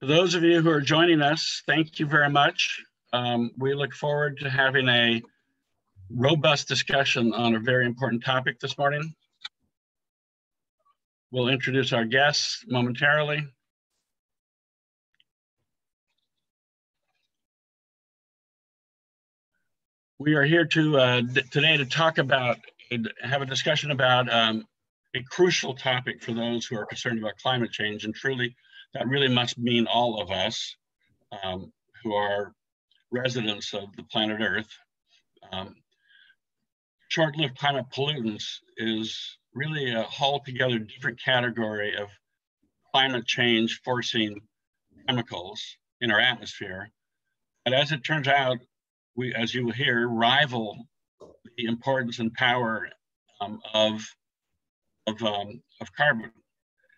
For those of you who are joining us, thank you very much. Um, we look forward to having a robust discussion on a very important topic this morning. We'll introduce our guests momentarily. We are here to uh, today to talk about, have a discussion about um, a crucial topic for those who are concerned about climate change. And truly, that really must mean all of us um, who are residents of the planet Earth. Um, short-lived climate pollutants is really a altogether different category of climate change forcing chemicals in our atmosphere. And as it turns out, we, as you will hear, rival the importance and power um, of, of, um, of carbon.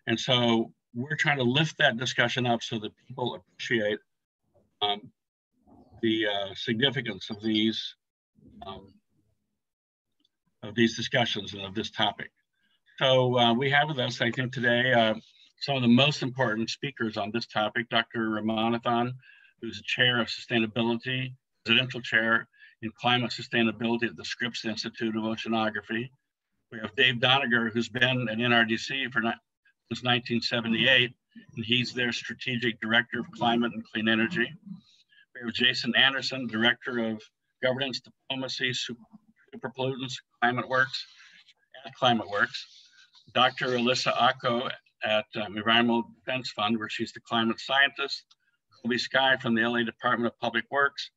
And so we're trying to lift that discussion up so that people appreciate um, the uh, significance of these um, of these discussions and of this topic. So uh, we have with us, I think today, uh, some of the most important speakers on this topic, Dr. Ramanathan, who's the chair of sustainability, presidential chair in climate sustainability at the Scripps Institute of Oceanography. We have Dave Doniger, who's been at NRDC for since 1978, and he's their strategic director of climate and clean energy. We have Jason Anderson, director of governance, diplomacy, super, pollutants, ClimateWorks, and ClimateWorks. Dr. Ilissa Ocko at um, Environmental Defense Fund, where she's the climate scientist. Colby Skye from the LA Department of Public Works,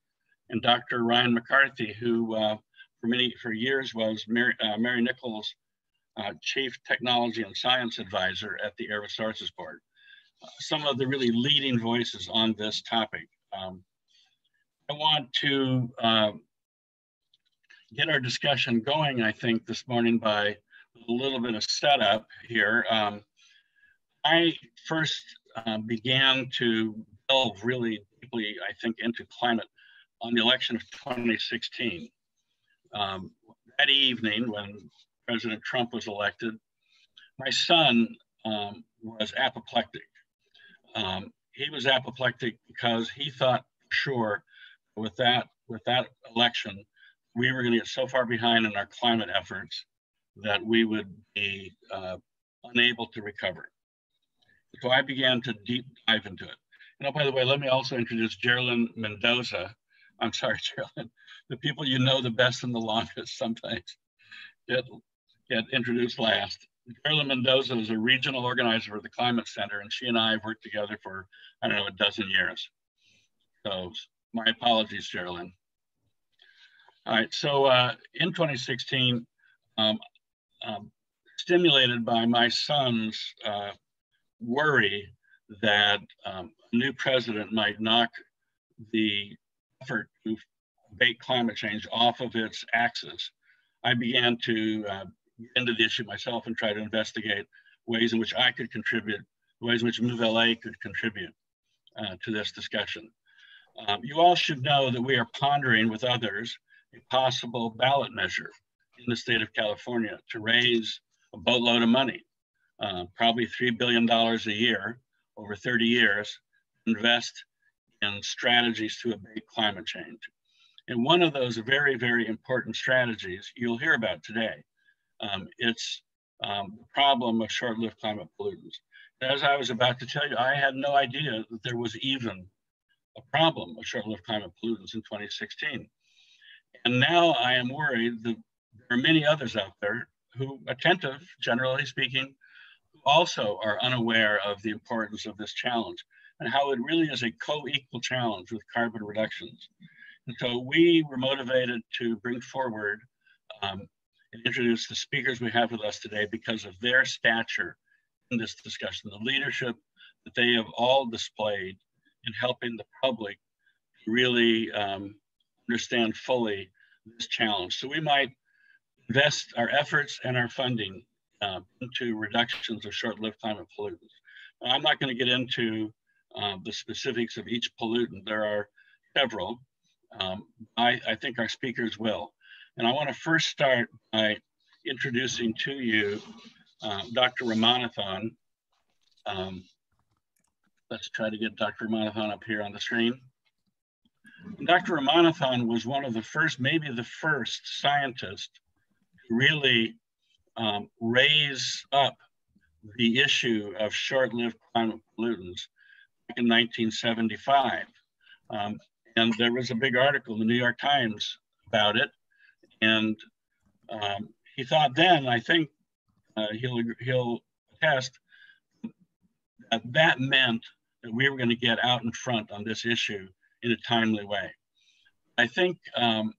and Dr. Ryan McCarthy, who uh, for many for years was Mary, uh, Mary Nichols' uh, Chief Technology and Science Advisor at the Air Resources Board. Uh, some of the really leading voices on this topic. Um, I want to uh, get our discussion going, I think, this morning by a little bit of setup here. Um, I first uh, began to delve really deeply, I think, into climate on the election of 2016. Um, that evening, when President Trump was elected, my son um, was apoplectic. Um, he was apoplectic because he thought sure with that with that election we were going to get so far behind in our climate efforts that we would be uh, unable to recover. So I began to deep dive into it. And oh, by the way, let me also introduce Jerilyn Mendoza. I'm sorry, Jerilyn. The people you know the best and the longest sometimes get get introduced last. Carla Mendoza is a regional organizer for the Climate Center, and she and I have worked together for, I don't know, a dozen years. So my apologies, Jerilyn. All right, so uh, in 2016, um, um, stimulated by my son's uh, worry that um, a new president might knock the effort to abate climate change off of its axis, I began to uh, into the issue myself and try to investigate ways in which I could contribute, ways in which Move LA could contribute uh, to this discussion. Um, you all should know that we are pondering with others a possible ballot measure in the state of California to raise a boatload of money, uh, probably $3 billion a year over 30 years, invest in strategies to abate climate change. And one of those very, very important strategies you'll hear about today um, it's um, the problem of short-lived climate pollutants. As I was about to tell you, I had no idea that there was even a problem of short-lived climate pollutants in 2016. And now I am worried that there are many others out there who, attentive, generally speaking, who also are unaware of the importance of this challenge and how it really is a co-equal challenge with carbon reductions. And so we were motivated to bring forward um, and introduce the speakers we have with us today because of their stature in this discussion, the leadership that they have all displayed in helping the public really um, understand fully this challenge. So we might invest our efforts and our funding uh, into reductions of short-lived climate pollutants. I'm not going to get into uh, the specifics of each pollutant. There are several. Um, I, I think our speakers will. And I want to first start by introducing to you uh, Dr. Ramanathan. Um, let's try to get Dr. Ramanathan up here on the screen. Dr. Ramanathan was one of the first, maybe the first scientist to really um, raise up the issue of short-lived climate pollutants back in 1975. Um, and there was a big article in the New York Times about it. And um, he thought then, I think uh, he'll, he'll attest, that that meant that we were going to get out in front on this issue in a timely way. I think um,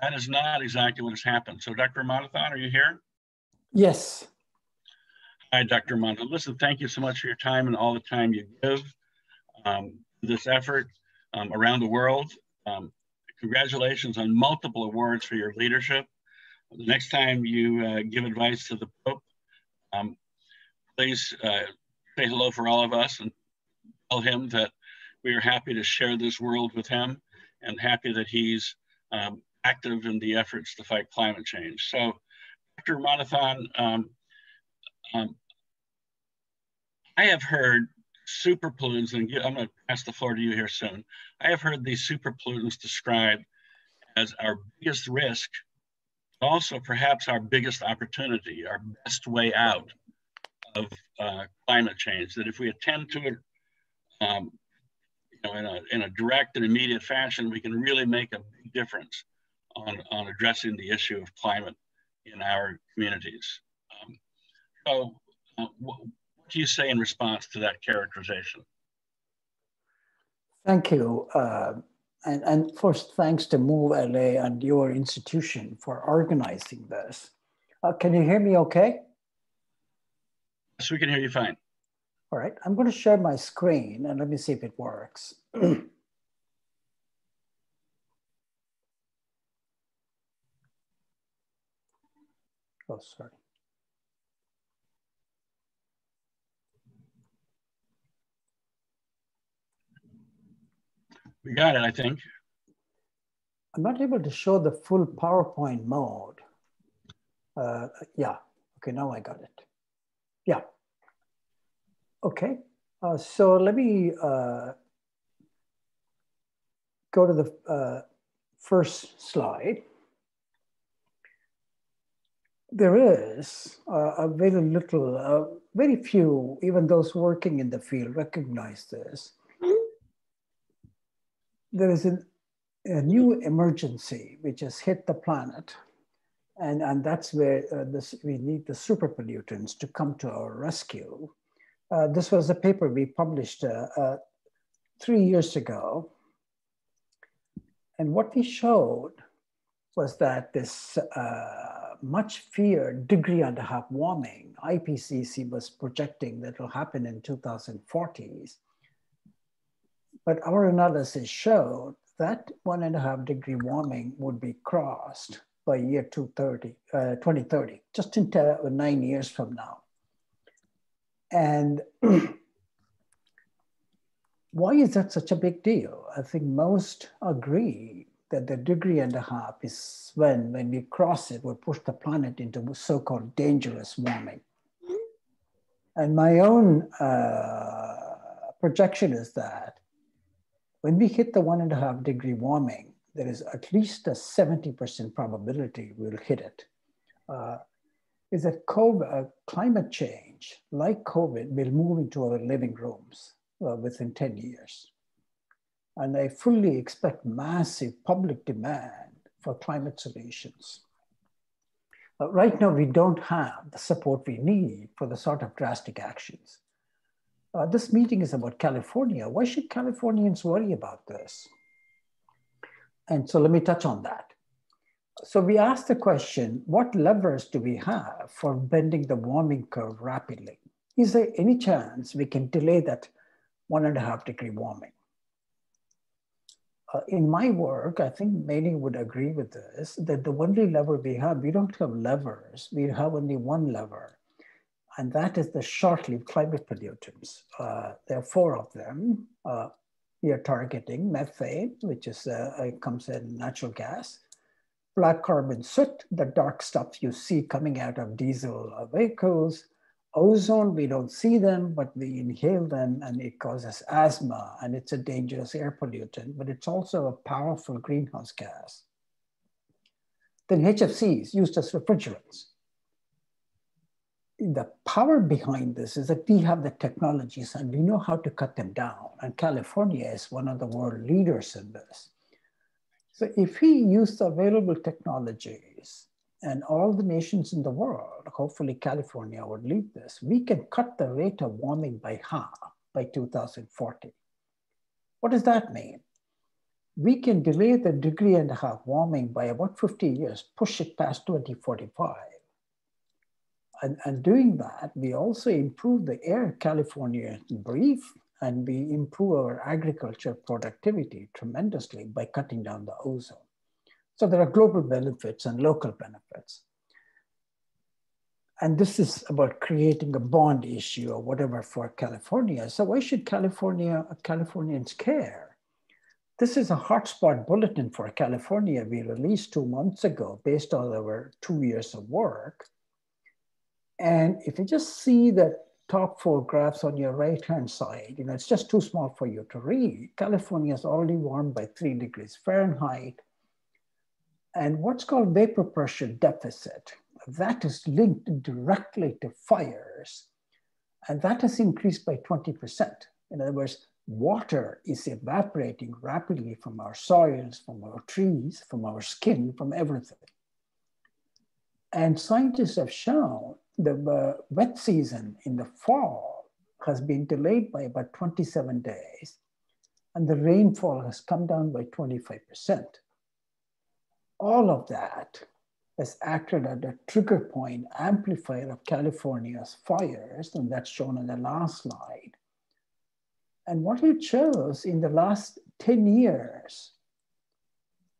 that is not exactly what has happened. So Dr. Ramanathan, are you here? Yes. Hi, Dr. Ramanathan. Listen, thank you so much for your time and all the time you give um, this effort um, around the world. Um, congratulations on multiple awards for your leadership. The next time you uh, give advice to the Pope, um, please uh, say hello for all of us and tell him that we are happy to share this world with him and happy that he's um, active in the efforts to fight climate change. So, Dr. Ramanathan, um, um, I have heard super pollutants, and I'm going to pass the floor to you here soon. I have heard these super pollutants described as our biggest risk, also perhaps our biggest opportunity, our best way out of uh, climate change. That if we attend to it um, you know, in, a, in a direct and immediate fashion, we can really make a big difference on, on addressing the issue of climate in our communities. Um, so, uh, do you say in response to that characterization? Thank you. Uh, and, and first, thanks to Move LA and your institution for organizing this. Uh, can you hear me okay? Yes, we can hear you fine. All right, I'm going to share my screen and let me see if it works. oh, sorry. We got it, I think. I'm not able to show the full PowerPoint mode. Uh, yeah, okay, now I got it. Yeah. Okay, uh, so let me uh, go to the uh, first slide. There is a very little, uh, very few, even those working in the field recognize this. There is an, a new emergency which has hit the planet. And, and that's where uh, this, we need the super pollutants to come to our rescue. Uh, this was a paper we published uh, uh, three years ago. And what we showed was that this uh, much feared degree and a half warming, IPCC was projecting that will happen in 2040s. But our analysis showed that one and a half degree warming would be crossed by year 230, uh, 2030, just in nine years from now. And why is that such a big deal? I think most agree that the degree and a half is when, when we cross it, we push the planet into so-called dangerous warming. And my own uh, projection is that when we hit the one and a half degree warming, there is at least a 70% probability we'll hit it. Uh, is that COVID, uh, climate change, like COVID, will move into our living rooms uh, within 10 years. And I fully expect massive public demand for climate solutions. Uh, right now, we don't have the support we need for the sort of drastic actions. Uh, this meeting is about California. Why should Californians worry about this? And so let me touch on that so we asked the question, what levers do we have for bending the warming curve rapidly? Is there any chance we can delay that one and a half degree warming? Uh, in my work, I think many would agree with this, that the only lever we have, we don't have levers, we have only one lever, and that is the short-lived climate pollutants. Uh, there are four of them. Uh, we are targeting methane, which is uh, comes in natural gas, black carbon soot, the dark stuff you see coming out of diesel vehicles, Ozone, we don't see them, but we inhale them and it causes asthma and it's a dangerous air pollutant, but it's also a powerful greenhouse gas. Then HFCs used as refrigerants. The power behind this is that we have the technologies and we know how to cut them down. And California is one of the world leaders in this. So if we use the available technologies and all the nations in the world, hopefully California would lead this, we can cut the rate of warming by half by 2040. What does that mean? We can delay the degree and a half warming by about 50 years, push it past 2045. And, and doing that, we also improve the air California breathe and we improve our agriculture productivity tremendously by cutting down the ozone. So there are global benefits and local benefits. And this is about creating a bond issue or whatever for California. So why should California Californians care? This is a hotspot bulletin for California we released two months ago based on our two years of work. And if you just see the top four graphs on your right-hand side, you know, it's just too small for you to read. California is already warmed by three degrees Fahrenheit and what's called vapor pressure deficit, that is linked directly to fires. And that has increased by 20%. In other words, water is evaporating rapidly from our soils, from our trees, from our skin, from everything. And scientists have shown the uh, wet season in the fall has been delayed by about 27 days, and the rainfall has come down by 25% all of that has acted as a trigger point amplifier of California's fires, and that's shown in the last slide. And what it shows in the last 10 years,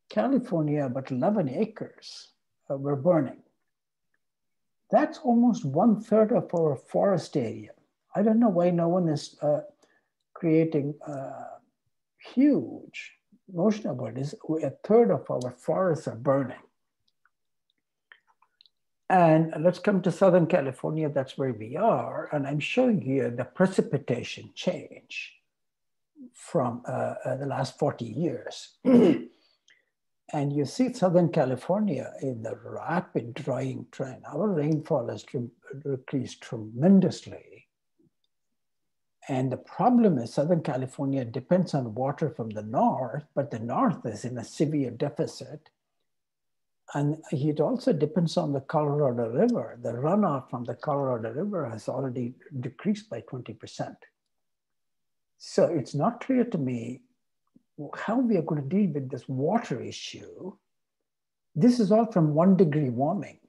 California, about 11 acres uh, were burning. That's almost one third of our forest area. I don't know why no one is uh, creating uh, huge notion about is a third of our forests are burning. And let's come to Southern California, that's where we are. And I'm showing here the precipitation change from uh, uh, the last 40 years. and you see Southern California in the rapid drying trend. Our rainfall has decreased tremendously and the problem is Southern California depends on water from the north, but the north is in a severe deficit. And it also depends on the Colorado River. The runoff from the Colorado River has already decreased by 20%. So it's not clear to me how we are going to deal with this water issue. This is all from one degree warming.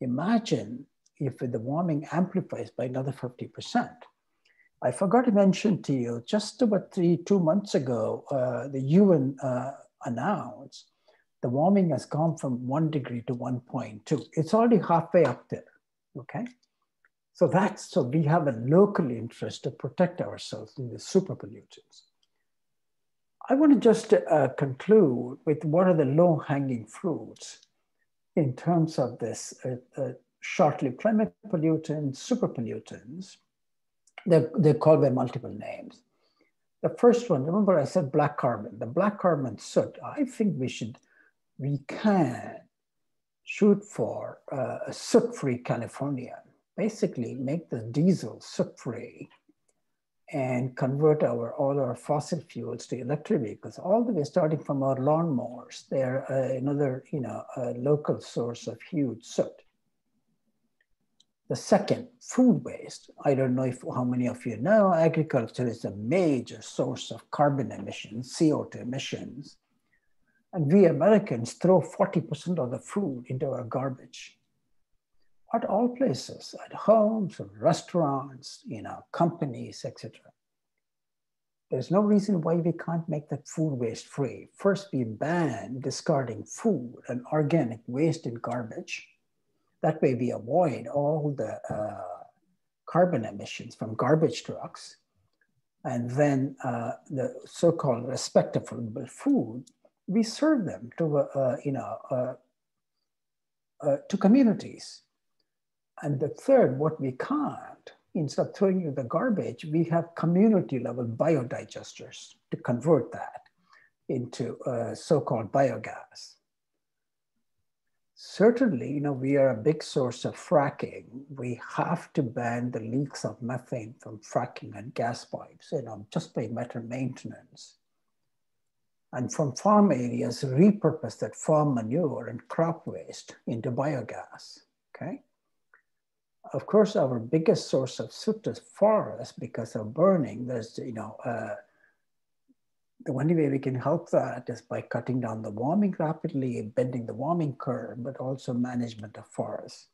Imagine if the warming amplifies by another 50%. I forgot to mention to you, just about three, two months ago, uh, the UN uh, announced the warming has gone from one degree to 1.2. It's already halfway up there, okay? So that's, so we have a local interest to protect ourselves from the super pollutants. I want to just uh, conclude with what are the low hanging fruits in terms of this uh, uh, short-lived climate pollutants, super pollutants, they're, they're called by multiple names. The first one, remember I said black carbon, the black carbon soot. I think we should, we can shoot for uh, a soot-free California. Basically make the diesel soot-free and convert our all our fossil fuels to electric vehicles, all the way starting from our lawnmowers. They're uh, another, you know, local source of huge soot. The second, food waste. I don't know if how many of you know, agriculture is a major source of carbon emissions, CO2 emissions. And we Americans throw 40% of the food into our garbage. At all places, at homes, restaurants, you know, companies, etc. There's no reason why we can't make that food waste free. First, we ban discarding food and organic waste in garbage. That way we avoid all the uh, carbon emissions from garbage trucks. And then uh, the so-called respectable food, we serve them to, uh, uh you know, uh, uh, to communities. And the third, what we can't, instead of throwing you the garbage, we have community level biodigesters to convert that into uh, so-called biogas. Certainly, you know, we are a big source of fracking. We have to ban the leaks of methane from fracking and gas pipes, you know, just by matter maintenance. And from farm areas, repurpose that farm manure and crop waste into biogas, okay? Of course, our biggest source of soot is forest because of burning. There's, you know, uh, the only way we can help that is by cutting down the warming rapidly, bending the warming curve, but also management of forests.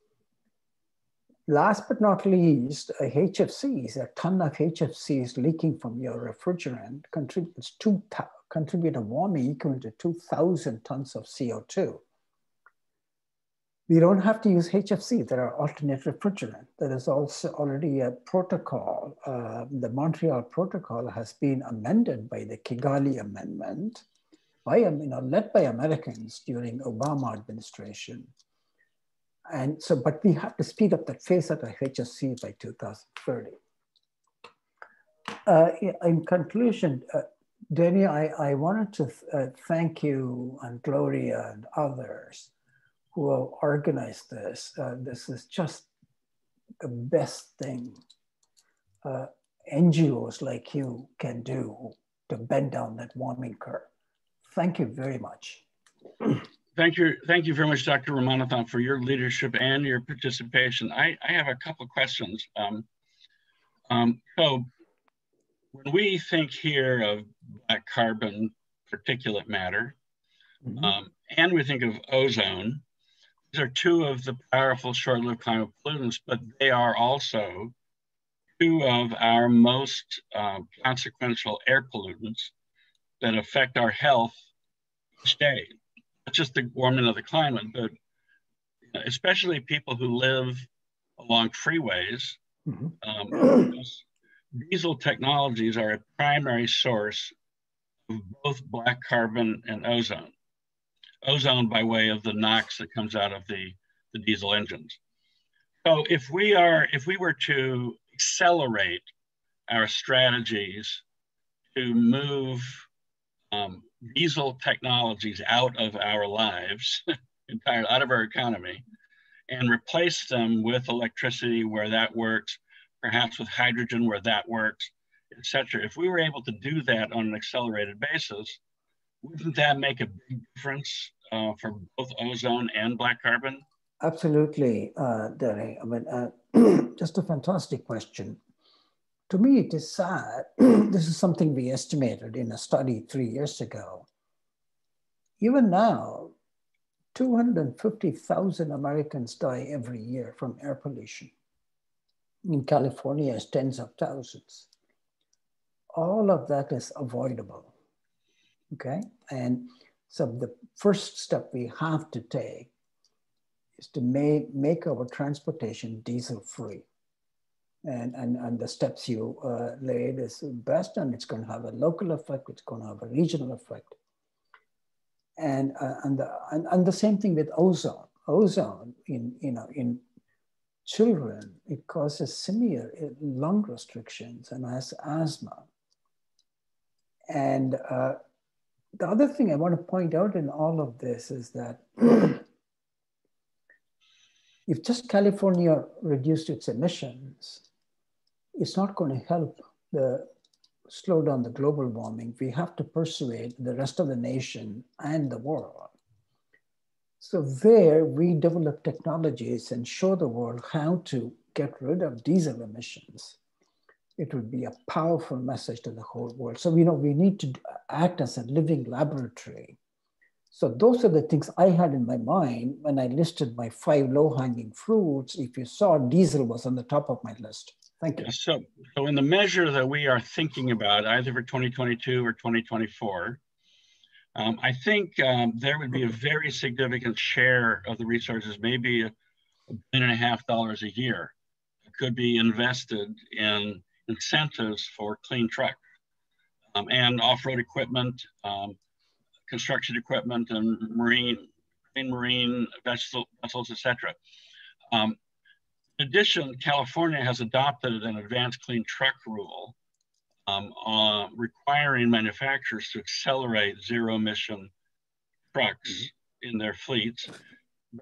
Last but not least, HFCs, a ton of HFCs leaking from your refrigerant contributes to contribute a warming equivalent to 2,000 tons of CO2 we don't have to use HFC. There are alternate refrigerant. There is also already a protocol. Uh, the Montreal Protocol has been amended by the Kigali Amendment, by you know, led by Americans during Obama administration. And so, but we have to speed up that phase out of HFC by 2030. Uh, in conclusion, uh, Denny, I, I wanted to uh, thank you and Gloria and others who have organized this. Uh, this is just the best thing uh, NGOs like you can do to bend down that warming curve. Thank you very much. Thank you, thank you very much, Dr. Ramanathan, for your leadership and your participation. I, I have a couple of questions. Um, um, so, when we think here of black carbon particulate matter, mm -hmm. um, and we think of ozone, these are two of the powerful short-lived climate pollutants, but they are also two of our most uh, consequential air pollutants that affect our health each day. Not just the warming of the climate, but especially people who live along freeways. Mm-hmm. Um, diesel technologies are a primary source of both black carbon and ozone ozone by way of the NOx that comes out of the, the diesel engines. So if we are, if we were to accelerate our strategies to move um, diesel technologies out of our lives, entirely out of our economy, and replace them with electricity where that works, perhaps with hydrogen where that works, etc. If we were able to do that on an accelerated basis, wouldn't that make a big difference uh, for both ozone and black carbon? Absolutely, uh, Derek. I mean, uh, just a fantastic question. To me, it is sad. this is something we estimated in a study three years ago. Even now, 250,000 Americans die every year from air pollution. In California, it's tens of thousands. All of that is avoidable okay? And so the first step we have to take is to make, make our transportation diesel free. And, and, and the steps you uh, laid is best and it's going to have a local effect, it's going to have a regional effect. And, uh, and, the, and, and the same thing with ozone. Ozone in, you know, in children, it causes severe uh, lung restrictions and has asthma. And uh, the other thing I want to point out in all of this is that if just California reduced its emissions, it's not going to help the slow down the global warming. We have to persuade the rest of the nation and the world. So there we develop technologies and show the world how to get rid of diesel emissions it would be a powerful message to the whole world. So, you know, we need to act as a living laboratory. So those are the things I had in my mind when I listed my five low-hanging fruits. If you saw, diesel was on the top of my list. Thank you. So, so in the measure that we are thinking about, either for 2022 or 2024, um, I think um, there would be a very significant share of the resources, maybe a, billion and a half dollars a year, could be invested in incentives for clean truck um, and off-road equipment, um, construction equipment, and marine, clean marine vessel, vessels, etc. Um, In addition, California has adopted an advanced clean truck rule um, uh, requiring manufacturers to accelerate zero emission trucks mm-hmm. in their fleets.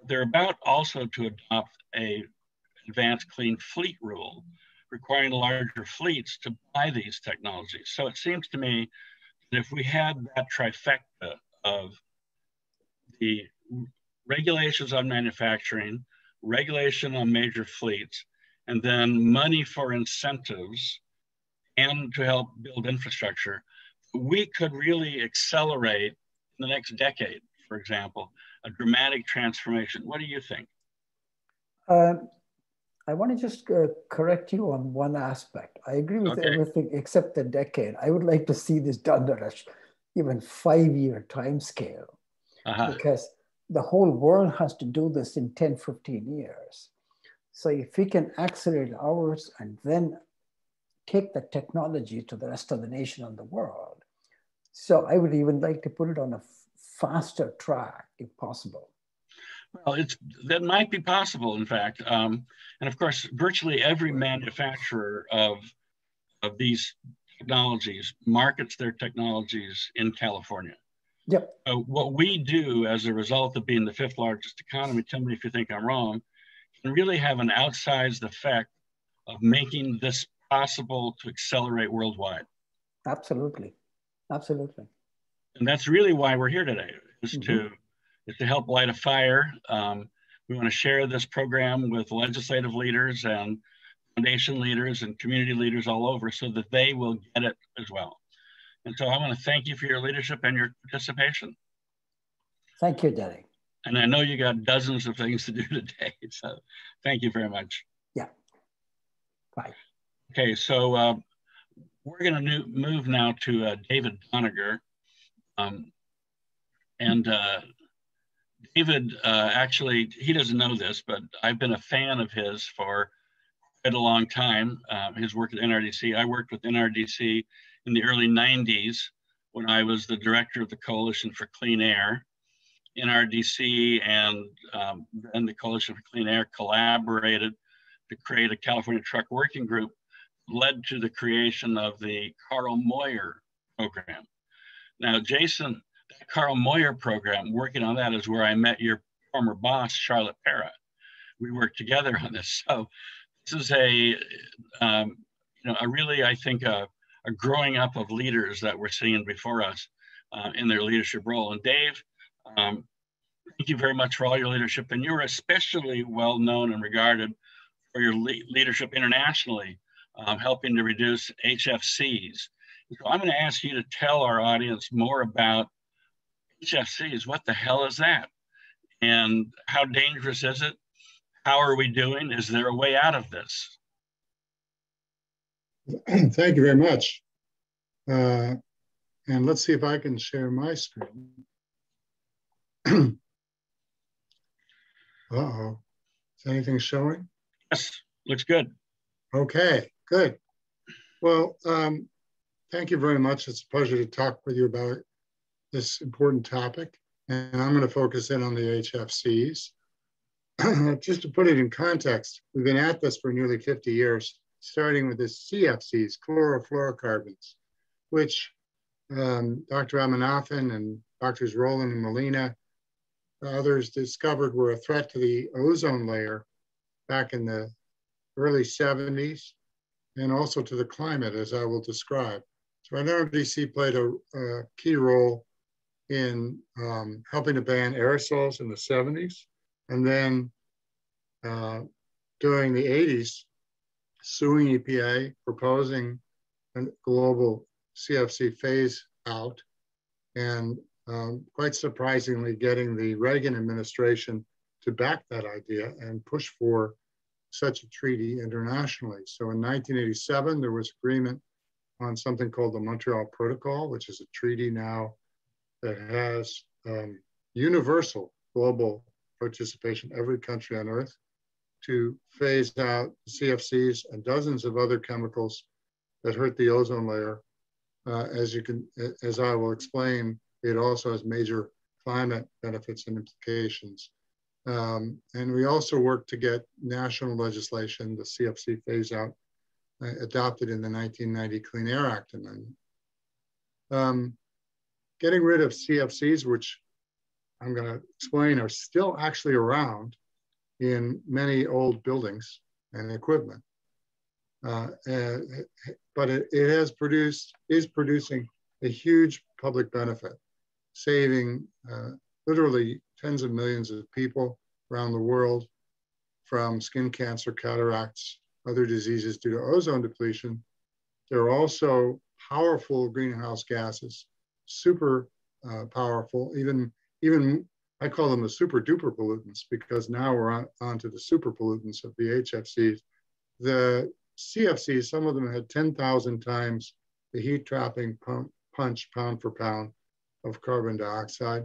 They're about also to adopt a advanced clean fleet rule requiring larger fleets to buy these technologies. So it seems to me that if we had that trifecta of the regulations on manufacturing, regulation on major fleets, and then money for incentives and to help build infrastructure, we could really accelerate in the next decade, for example, a dramatic transformation. What do you think? Uh, I want to just uh, correct you on one aspect. I agree with okay. everything except the decade. I would like to see this done at a even five-year time scale uh-huh. because the whole world has to do this in 10, 15 years. So if we can accelerate ours and then take the technology to the rest of the nation and the world. So I would even like to put it on a faster track if possible. Well, it's that might be possible, in fact. Um, and of course, virtually every manufacturer of, of these technologies markets their technologies in California. Yep. Uh, what we do as a result of being the fifth largest economy, tell me if you think I'm wrong, can really have an outsized effect of making this possible to accelerate worldwide. Absolutely. Absolutely. And that's really why we're here today, is mm-hmm. to is to help light a fire. Um, we want to share this program with legislative leaders and foundation leaders and community leaders all over so that they will get it as well. And so I want to thank you for your leadership and your participation. Thank you, Derek. And I know you got dozens of things to do today. So thank you very much. Yeah. Bye. Okay, so uh, we're going to move now to uh, David Doniger. Um, and uh, David, uh, actually, he doesn't know this, but I've been a fan of his for quite a long time. Uh, his work at NRDC. I worked with NRDC in the early 90s when I was the director of the Coalition for Clean Air. NRDC and um, then the Coalition for Clean Air collaborated to create a California Truck Working Group, led to the creation of the Carl Moyer program. Now, Jason, Carl Moyer program, working on that is where I met your former boss, Charlotte Pera. We worked together on this. So this is a, um, you know, a really, I think, a, a growing up of leaders that we're seeing before us uh, in their leadership role. And Dave, um, thank you very much for all your leadership. And you're especially well known and regarded for your le leadership internationally, um, helping to reduce HFCs. So I'm going to ask you to tell our audience more about HFCs. What the hell is that? And how dangerous is it? How are we doing? Is there a way out of this? Thank you very much. Uh, and let's see if I can share my screen. Uh-oh. Is anything showing? Yes, looks good. Okay, good. Well, um, thank you very much. It's a pleasure to talk with you about this important topic. And I'm going to focus in on the HFCs. Just to put it in context, we've been at this for nearly 50 years starting with the CFCs, chlorofluorocarbons, which um, Dr. Ramanathan and Drs. Rowland and Molina, others discovered were a threat to the ozone layer back in the early 70s and also to the climate, as I will describe. So NRDC played a, a key role in um, helping to ban aerosols in the 70s. And then uh, during the 80s, suing EPA, proposing a global CFC phase out, and um, quite surprisingly, getting the Reagan administration to back that idea and push for such a treaty internationally. So in 1987, there was agreement on something called the Montreal Protocol, which is a treaty now that has um, universal global participation, every country on earth to phase out CFCs and dozens of other chemicals that hurt the ozone layer. Uh, as you can, as I will explain, it also has major climate benefits and implications Um, and we also worked to get national legislation, the CFC phase out, uh, adopted in the 1990 Clean Air Act amendment. Um, getting rid of CFCs, which I'm going to explain are still actually around in many old buildings and equipment. Uh, and, but it, it has produced, is producing a huge public benefit, saving uh, literally tens of millions of people around the world from skin cancer, cataracts, other diseases due to ozone depletion. There are also powerful greenhouse gases, super uh, powerful, even, even I call them the super duper pollutants because now we're on, on to the super pollutants of the HFCs. The CFCs, some of them had 10,000 times the heat trapping punch pound for pound of carbon dioxide.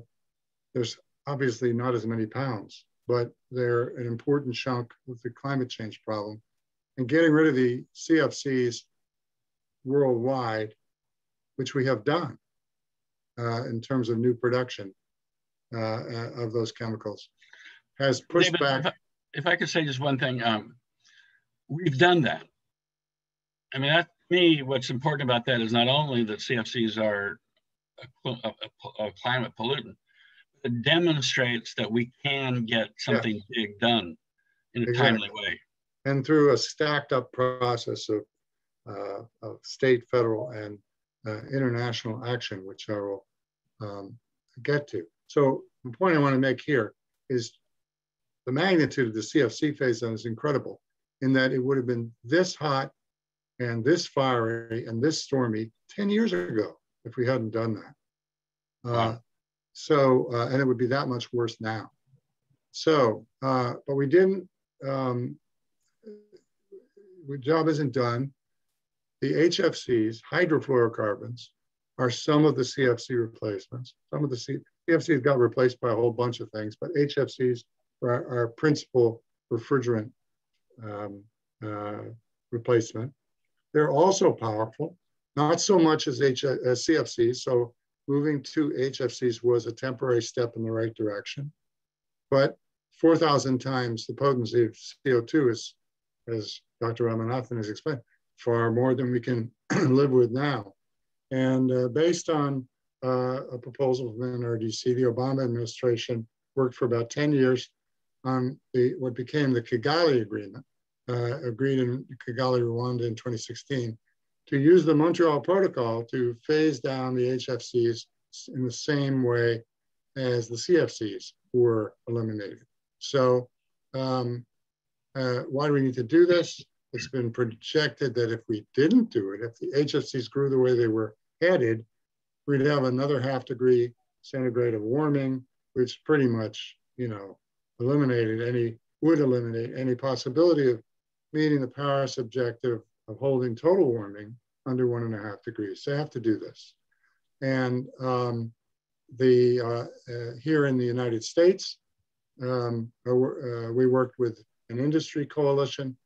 There's obviously not as many pounds, but they're an important chunk of the climate change problem. And getting rid of the CFCs worldwide, which we have done in terms of new production uh, uh of those chemicals, has pushed David, back. If I, could say just one thing, um, we've done that. I mean, that, to me, what's important about that is not only that CFCs are a, a, a climate pollutant, it demonstrates that we can get something big done in a exactly. timely way. And through a stacked up process of, uh, of state, federal, and uh, international action, which I will um, get to. So the point I want to make here is the magnitude of the CFC phase down is incredible in that it would have been this hot and this fiery and this stormy 10 years ago if we hadn't done that. Uh, wow. So, uh, and it would be that much worse now. So, uh, but we didn't, um, the job isn't done. The HFCs, hydrofluorocarbons, are some of the CFC replacements. Some of the CFCs got replaced by a whole bunch of things, but HFCs are our principal refrigerant um, uh, replacement. They're also powerful, not so much as, H as CFCs. So moving to HFCs was a temporary step in the right direction. But 4,000 times the potency of CO2 is, as Dr. Ramanathan has explained, far more than we can live with now. And uh, based on uh, a proposal from NRDC, the Obama administration worked for about 10 years on the, what became the Kigali Agreement, uh, agreed in Kigali, Rwanda in 2016, to use the Montreal Protocol to phase down the HFCs in the same way as the CFCs were eliminated. So um, uh, why do we need to do this? It's been projected that if we didn't do it, if the HFCs grew the way they were headed, we'd have another half degree centigrade of warming, which pretty much, you know, eliminated any, would eliminate any possibility of meeting the Paris objective of holding total warming under one and a half degrees. They have to do this. And um, the, uh, uh, here in the United States, um, uh, uh, we worked with an industry coalition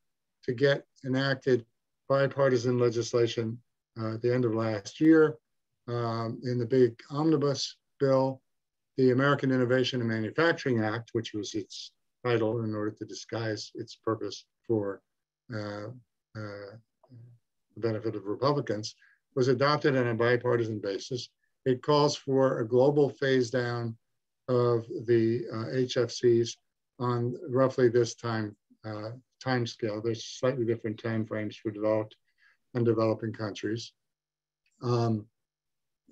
to get enacted bipartisan legislation at the end of last year um, in the big omnibus bill, the American Innovation and Manufacturing Act, which was its title in order to disguise its purpose for uh, uh, the benefit of Republicans, was adopted on a bipartisan basis. It calls for a global phase down of the uh, HFCs on roughly this time uh, time scale. There's slightly different time frames for developed and developing countries. Um,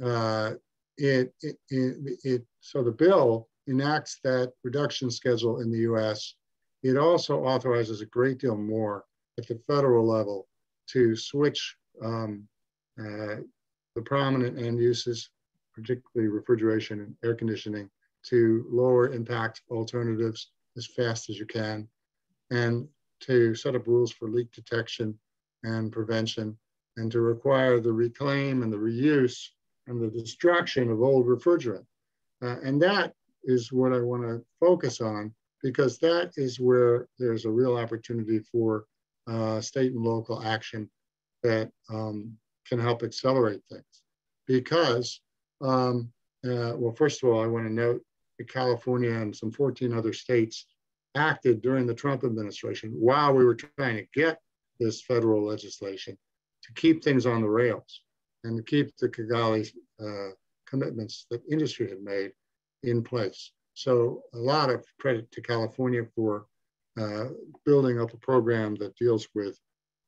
uh, it, it, it, it, so the bill enacts that reduction schedule in the US. It also authorizes a great deal more at the federal level to switch um, uh, the prominent end uses, particularly refrigeration and air conditioning, to lower impact alternatives as fast as you can, and to set up rules for leak detection and prevention, and to require the reclaim and the reuse and the destruction of old refrigerant. Uh, and that is what I want to focus on because that is where there's a real opportunity for uh, state and local action that um, can help accelerate things. Because, um, uh, well, first of all, I want to note that California and some 14 other states acted during the Trump administration while we were trying to get this federal legislation to keep things on the rails and to keep the Kigali uh, commitments that industry had made in place. So a lot of credit to California for uh, building up a program that deals with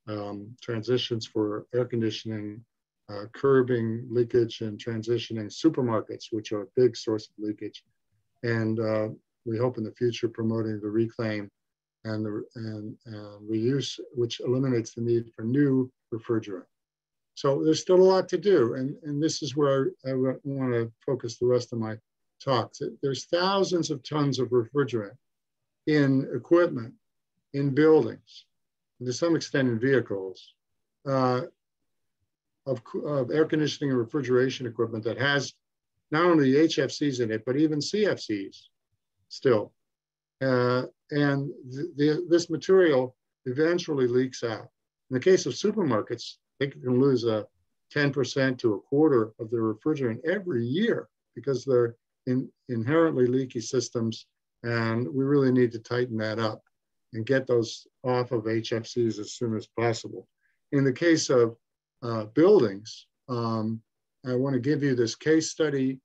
um, transitions for air conditioning, uh, curbing leakage and transitioning supermarkets, which are a big source of leakage. And uh, we hope in the future promoting the reclaim and the and uh, reuse, which eliminates the need for new refrigerant. So there's still a lot to do. And, and this is where I, I want to focus the rest of my talks. There's thousands of tons of refrigerant in equipment, in buildings, and to some extent in vehicles, uh, of, of, air conditioning and refrigeration equipment that has not only HFCs in it, but even CFCs still. Uh, and the, the, this material eventually leaks out. In the case of supermarkets, they can lose a 10% to a quarter of their refrigerant every year because they're in, inherently leaky systems. And we really need to tighten that up and get those off of HFCs as soon as possible. In the case of uh, buildings, um, I want to give you this case study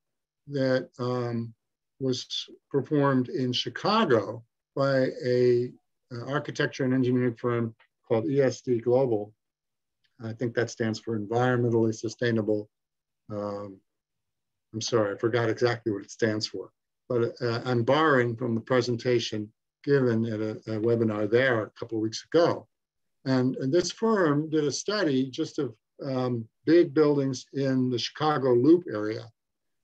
that um, was performed in Chicago by a, a, architecture and engineering firm called ESD Global. I think that stands for Environmentally Sustainable. Um, I'm sorry, I forgot exactly what it stands for, but uh, I'm borrowing from the presentation given at a, a webinar there a couple of weeks ago. And, and, this firm did a study just of um, big buildings in the Chicago Loop area,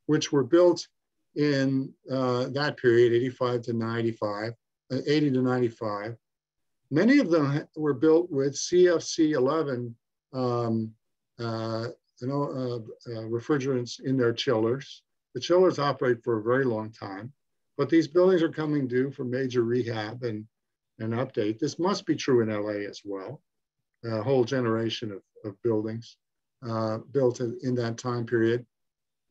which were built in uh, that period, 85 to 95, uh, 80 to 95. Many of them were built with CFC 11 um, uh, you know, uh, uh, refrigerants in their chillers. The chillers operate for a very long time, but these buildings are coming due for major rehab and, and update. This must be true in LA as well. A whole generation of, of buildings uh, built in, in, that time period.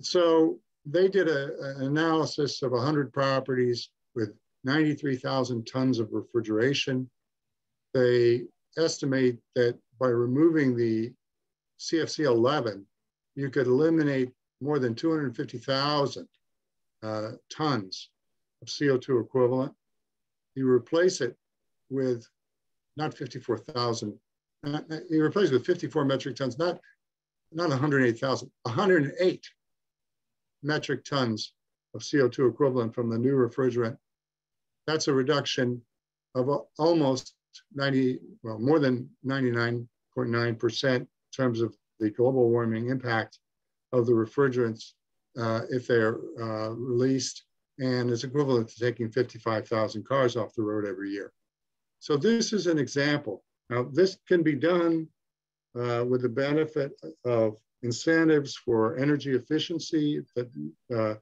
So they did a, an analysis of 100 properties with 93,000 tons of refrigeration. They estimate that by removing the CFC 11, you could eliminate more than 250,000 uh, tons of CO2 equivalent. You replace it with not 54,000, uh, you replace it with 54 metric tons, not, not 108,000, 108 metric tons of CO2 equivalent from the new refrigerant. That's a reduction of almost 90, well, more than 99.9% in terms of the global warming impact of the refrigerants uh, if they're uh, released and is equivalent to taking 55,000 cars off the road every year. So this is an example. Now this can be done uh, with the benefit of incentives for energy efficiency that uh,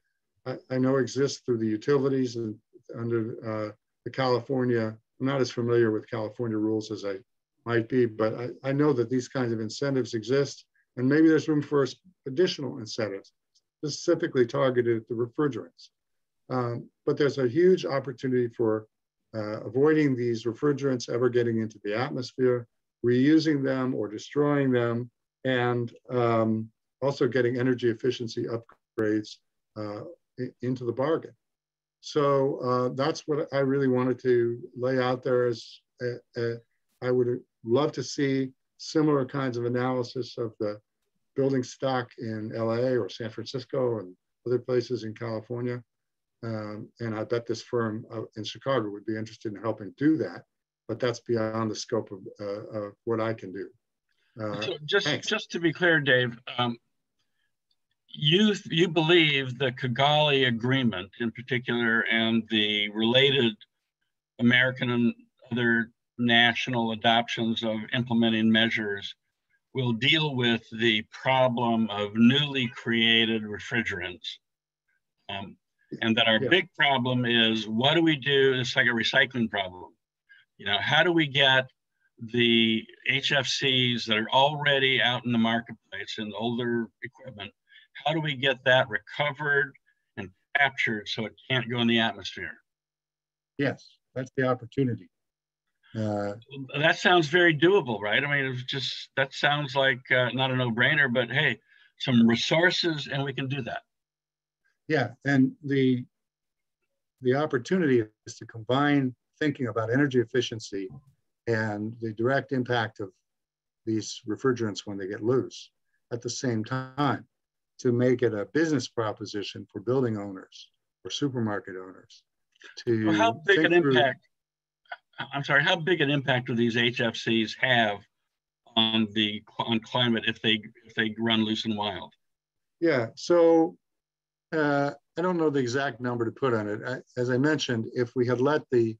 I, I, know exist through the utilities and under uh, the California I'm not as familiar with California rules as I might be, but I, I know that these kinds of incentives exist, and maybe there's room for additional incentives, specifically targeted at the refrigerants. Um, but there's a huge opportunity for uh, avoiding these refrigerants ever getting into the atmosphere, reusing them or destroying them, and um, also getting energy efficiency upgrades uh, into the bargain. So uh, that's what I really wanted to lay out there as a, a, I would love to see similar kinds of analysis of the building stock in LA or San Francisco and other places in California. Um, and I bet this firm uh, in Chicago would be interested in helping do that, but that's beyond the scope of, uh, of what I can do. Uh, so just, just to be clear, Dave, um, you you believe the Kigali Agreement in particular and the related American and other national adoptions of implementing measures will deal with the problem of newly created refrigerants. Um, and that our yeah. big problem is what do we do? It's like a recycling problem. You know, how do we get the HFCs that are already out in the marketplace and older equipment how do we get that recovered and captured so it can't go in the atmosphere. Yes, that's the opportunity. Uh, that sounds very doable, right? I mean, it's just that sounds like uh, not a no-brainer, but hey, some resources and we can do that. Yeah, and the the opportunity is to combine thinking about energy efficiency and the direct impact of these refrigerants when they get loose at the same time to make it a business proposition for building owners or supermarket owners to well, how big an through, impact i'm sorry how big an impact do these hfcs have on the on climate if they if they run loose and wild? Yeah so uh, i don't know the exact number to put on it. I, as i mentioned if we had let the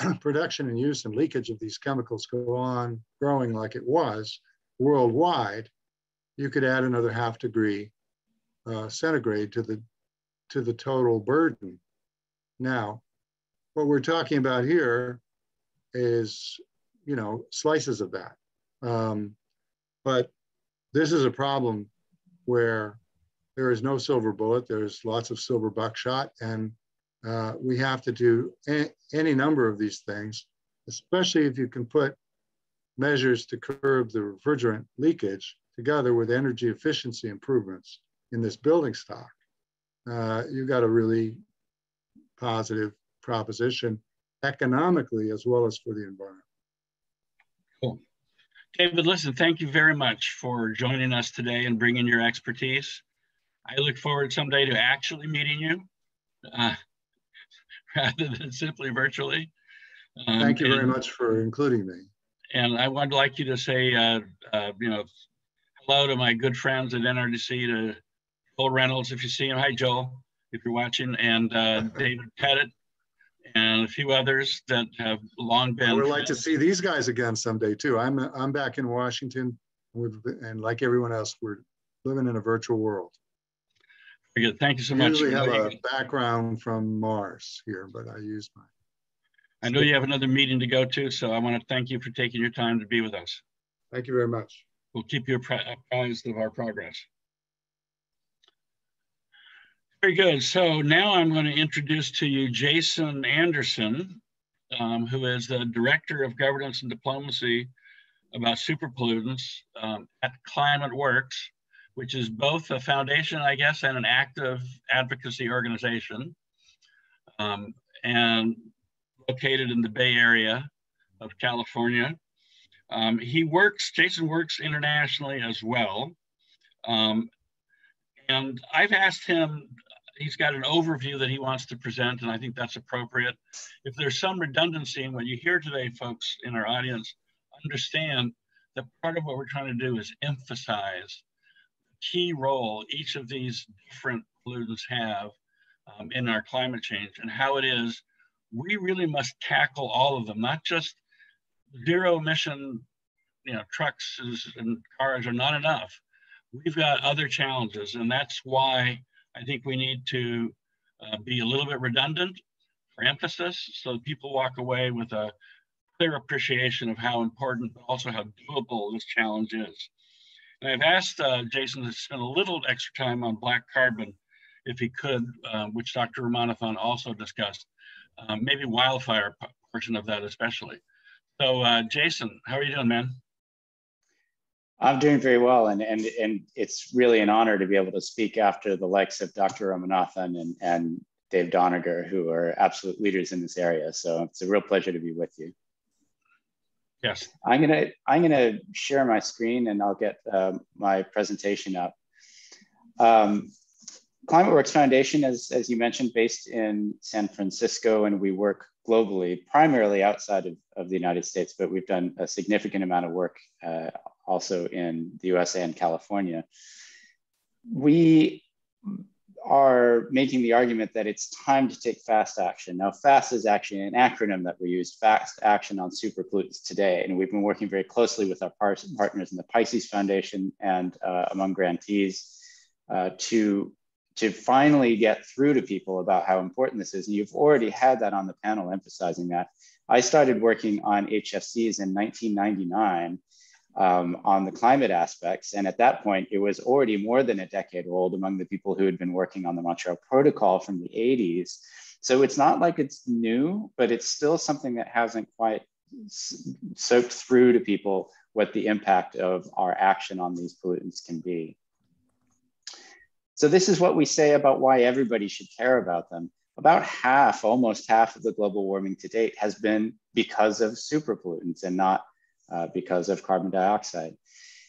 production and use and leakage of these chemicals go on growing like it was worldwide, you could add another half degree uh, centigrade to the to the total burden. Now, what we're talking about here is, you know, slices of that. Um, but this is a problem where there is no silver bullet. There's lots of silver buckshot, and uh, we have to do a, any number of these things, especially if you can put measures to curb the refrigerant leakage together with energy efficiency improvements in this building stock. Uh, you got a really positive proposition economically as well as for the environment. Cool. David, listen, thank you very much for joining us today and bringing your expertise. I look forward someday to actually meeting you. Uh, rather than simply virtually. Um, Thank you very and, much for including me. And I would like you to say, uh, uh, you know, hello to my good friends at NRDC, to Joel Reynolds, if you see him. Hi, Joel, if you're watching, and uh, David Pettit, and a few others that have long been. I would like to see these guys again someday too. I'm I'm back in Washington, with, and like everyone else, we're living in a virtual world. Very good. Thank you so I much. usually have a background from Mars here, but I use my. I know you have another meeting to go to, so I want to thank you for taking your time to be with us. Thank you very much. We'll keep you apprised of our progress. Very good. So now I'm going to introduce to you Jason Anderson, um, who is the Director of Governance and Diplomacy about superpollutants um, at ClimateWorks which is both a foundation, I guess, and an active advocacy organization, um, and located in the Bay Area of California. Um, he works, Jason works internationally as well. Um, and I've asked him, he's got an overview that he wants to present, and I think that's appropriate. If there's some redundancy in what you hear today, folks in our audience, understand that part of what we're trying to do is emphasize key role each of these different pollutants have um, in our climate change and how it is we really must tackle all of them, not just zero emission, you know, trucks and cars are not enough. We've got other challenges, and that's why I think we need to uh, be a little bit redundant for emphasis so people walk away with a clear appreciation of how important, but also how doable this challenge is. And I've asked uh, Jason to spend a little extra time on black carbon, if he could, uh, which Dr. Ramanathan also discussed, um, maybe wildfire portion of that especially. So uh, Jason, how are you doing, man? I'm doing very well, and, and, and it's really an honor to be able to speak after the likes of Dr. Ramanathan and, and Dave Doniger, who are absolute leaders in this area. So it's a real pleasure to be with you. Yes. I'm gonna I'm gonna share my screen and I'll get uh, my presentation up. Um, ClimateWorks Foundation, as, as you mentioned, based in San Francisco, and we work globally, primarily outside of, of the United States, but we've done a significant amount of work uh, also in the USA and California. We are making the argument that it's time to take fast action. Now, FAST is actually an acronym that we use, Fast Action on Superpollutants Today. And we've been working very closely with our partners in the Pisces Foundation and uh, among grantees uh, to, to finally get through to people about how important this is. And you've already had that on the panel emphasizing that. I started working on HFCs in 1999 um, on the climate aspects. And at that point, it was already more than a decade old among the people who had been working on the Montreal Protocol from the 80s. So it's not like it's new, but it's still something that hasn't quite soaked through to people what the impact of our action on these pollutants can be. So this is what we say about why everybody should care about them. About half, almost half of the global warming to date has been because of super pollutants and not uh, because of carbon dioxide.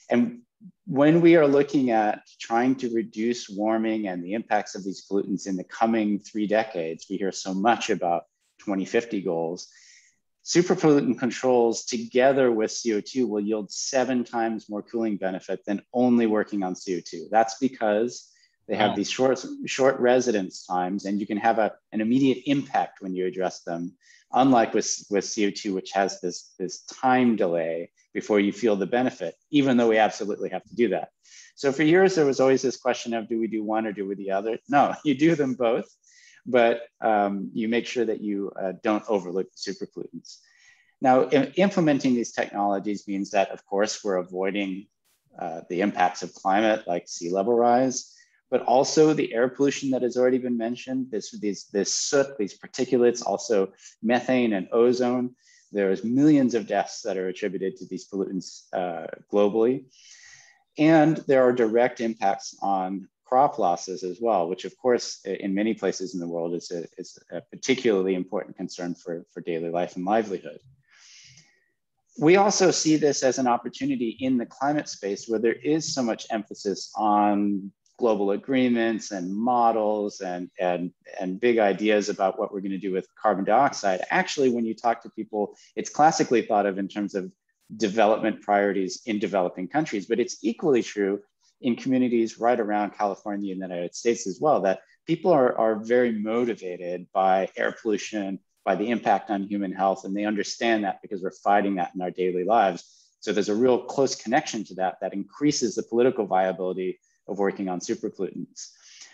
And when we are looking at trying to reduce warming and the impacts of these pollutants in the coming three decades, we hear so much about 2050 goals. Superpollutant controls together with CO2 will yield seven times more cooling benefit than only working on CO2. That's because they have wow. these short, short residence times and you can have a, an immediate impact when you address them unlike with, with CO2, which has this, this time delay before you feel the benefit, even though we absolutely have to do that. So for years, there was always this question of do we do one or do we do the other? No, you do them both, but um, you make sure that you uh, don't overlook the superpollutants. Now, implementing these technologies means that, of course, we're avoiding uh, the impacts of climate like sea level rise but also the air pollution that has already been mentioned, this, these, this soot, these particulates, also methane and ozone. There's millions of deaths that are attributed to these pollutants uh, globally. And there are direct impacts on crop losses as well, which of course, in many places in the world is a, is a particularly important concern for, for daily life and livelihood. We also see this as an opportunity in the climate space where there is so much emphasis on global agreements and models and, and, and big ideas about what we're going to do with carbon dioxide. Actually, when you talk to people, it's classically thought of in terms of development priorities in developing countries, but it's equally true in communities right around California and the United States as well, that people are, are very motivated by air pollution, by the impact on human health, and they understand that because we're fighting that in our daily lives. So there's a real close connection to that that increases the political viability of working on superpollutants.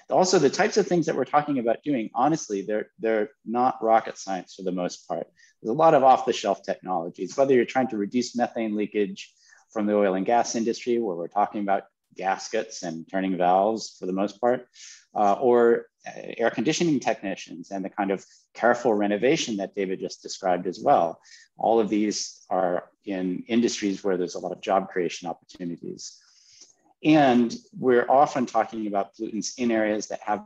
Also, the types of things that we're talking about doing, honestly, they're, they're not rocket science for the most part. There's a lot of off-the-shelf technologies, whether you're trying to reduce methane leakage from the oil and gas industry, where we're talking about gaskets and turning valves for the most part, uh, or uh, air conditioning technicians and the kind of careful renovation that David just described as well. All of these are in industries where there's a lot of job creation opportunities. And we're often talking about pollutants in areas that have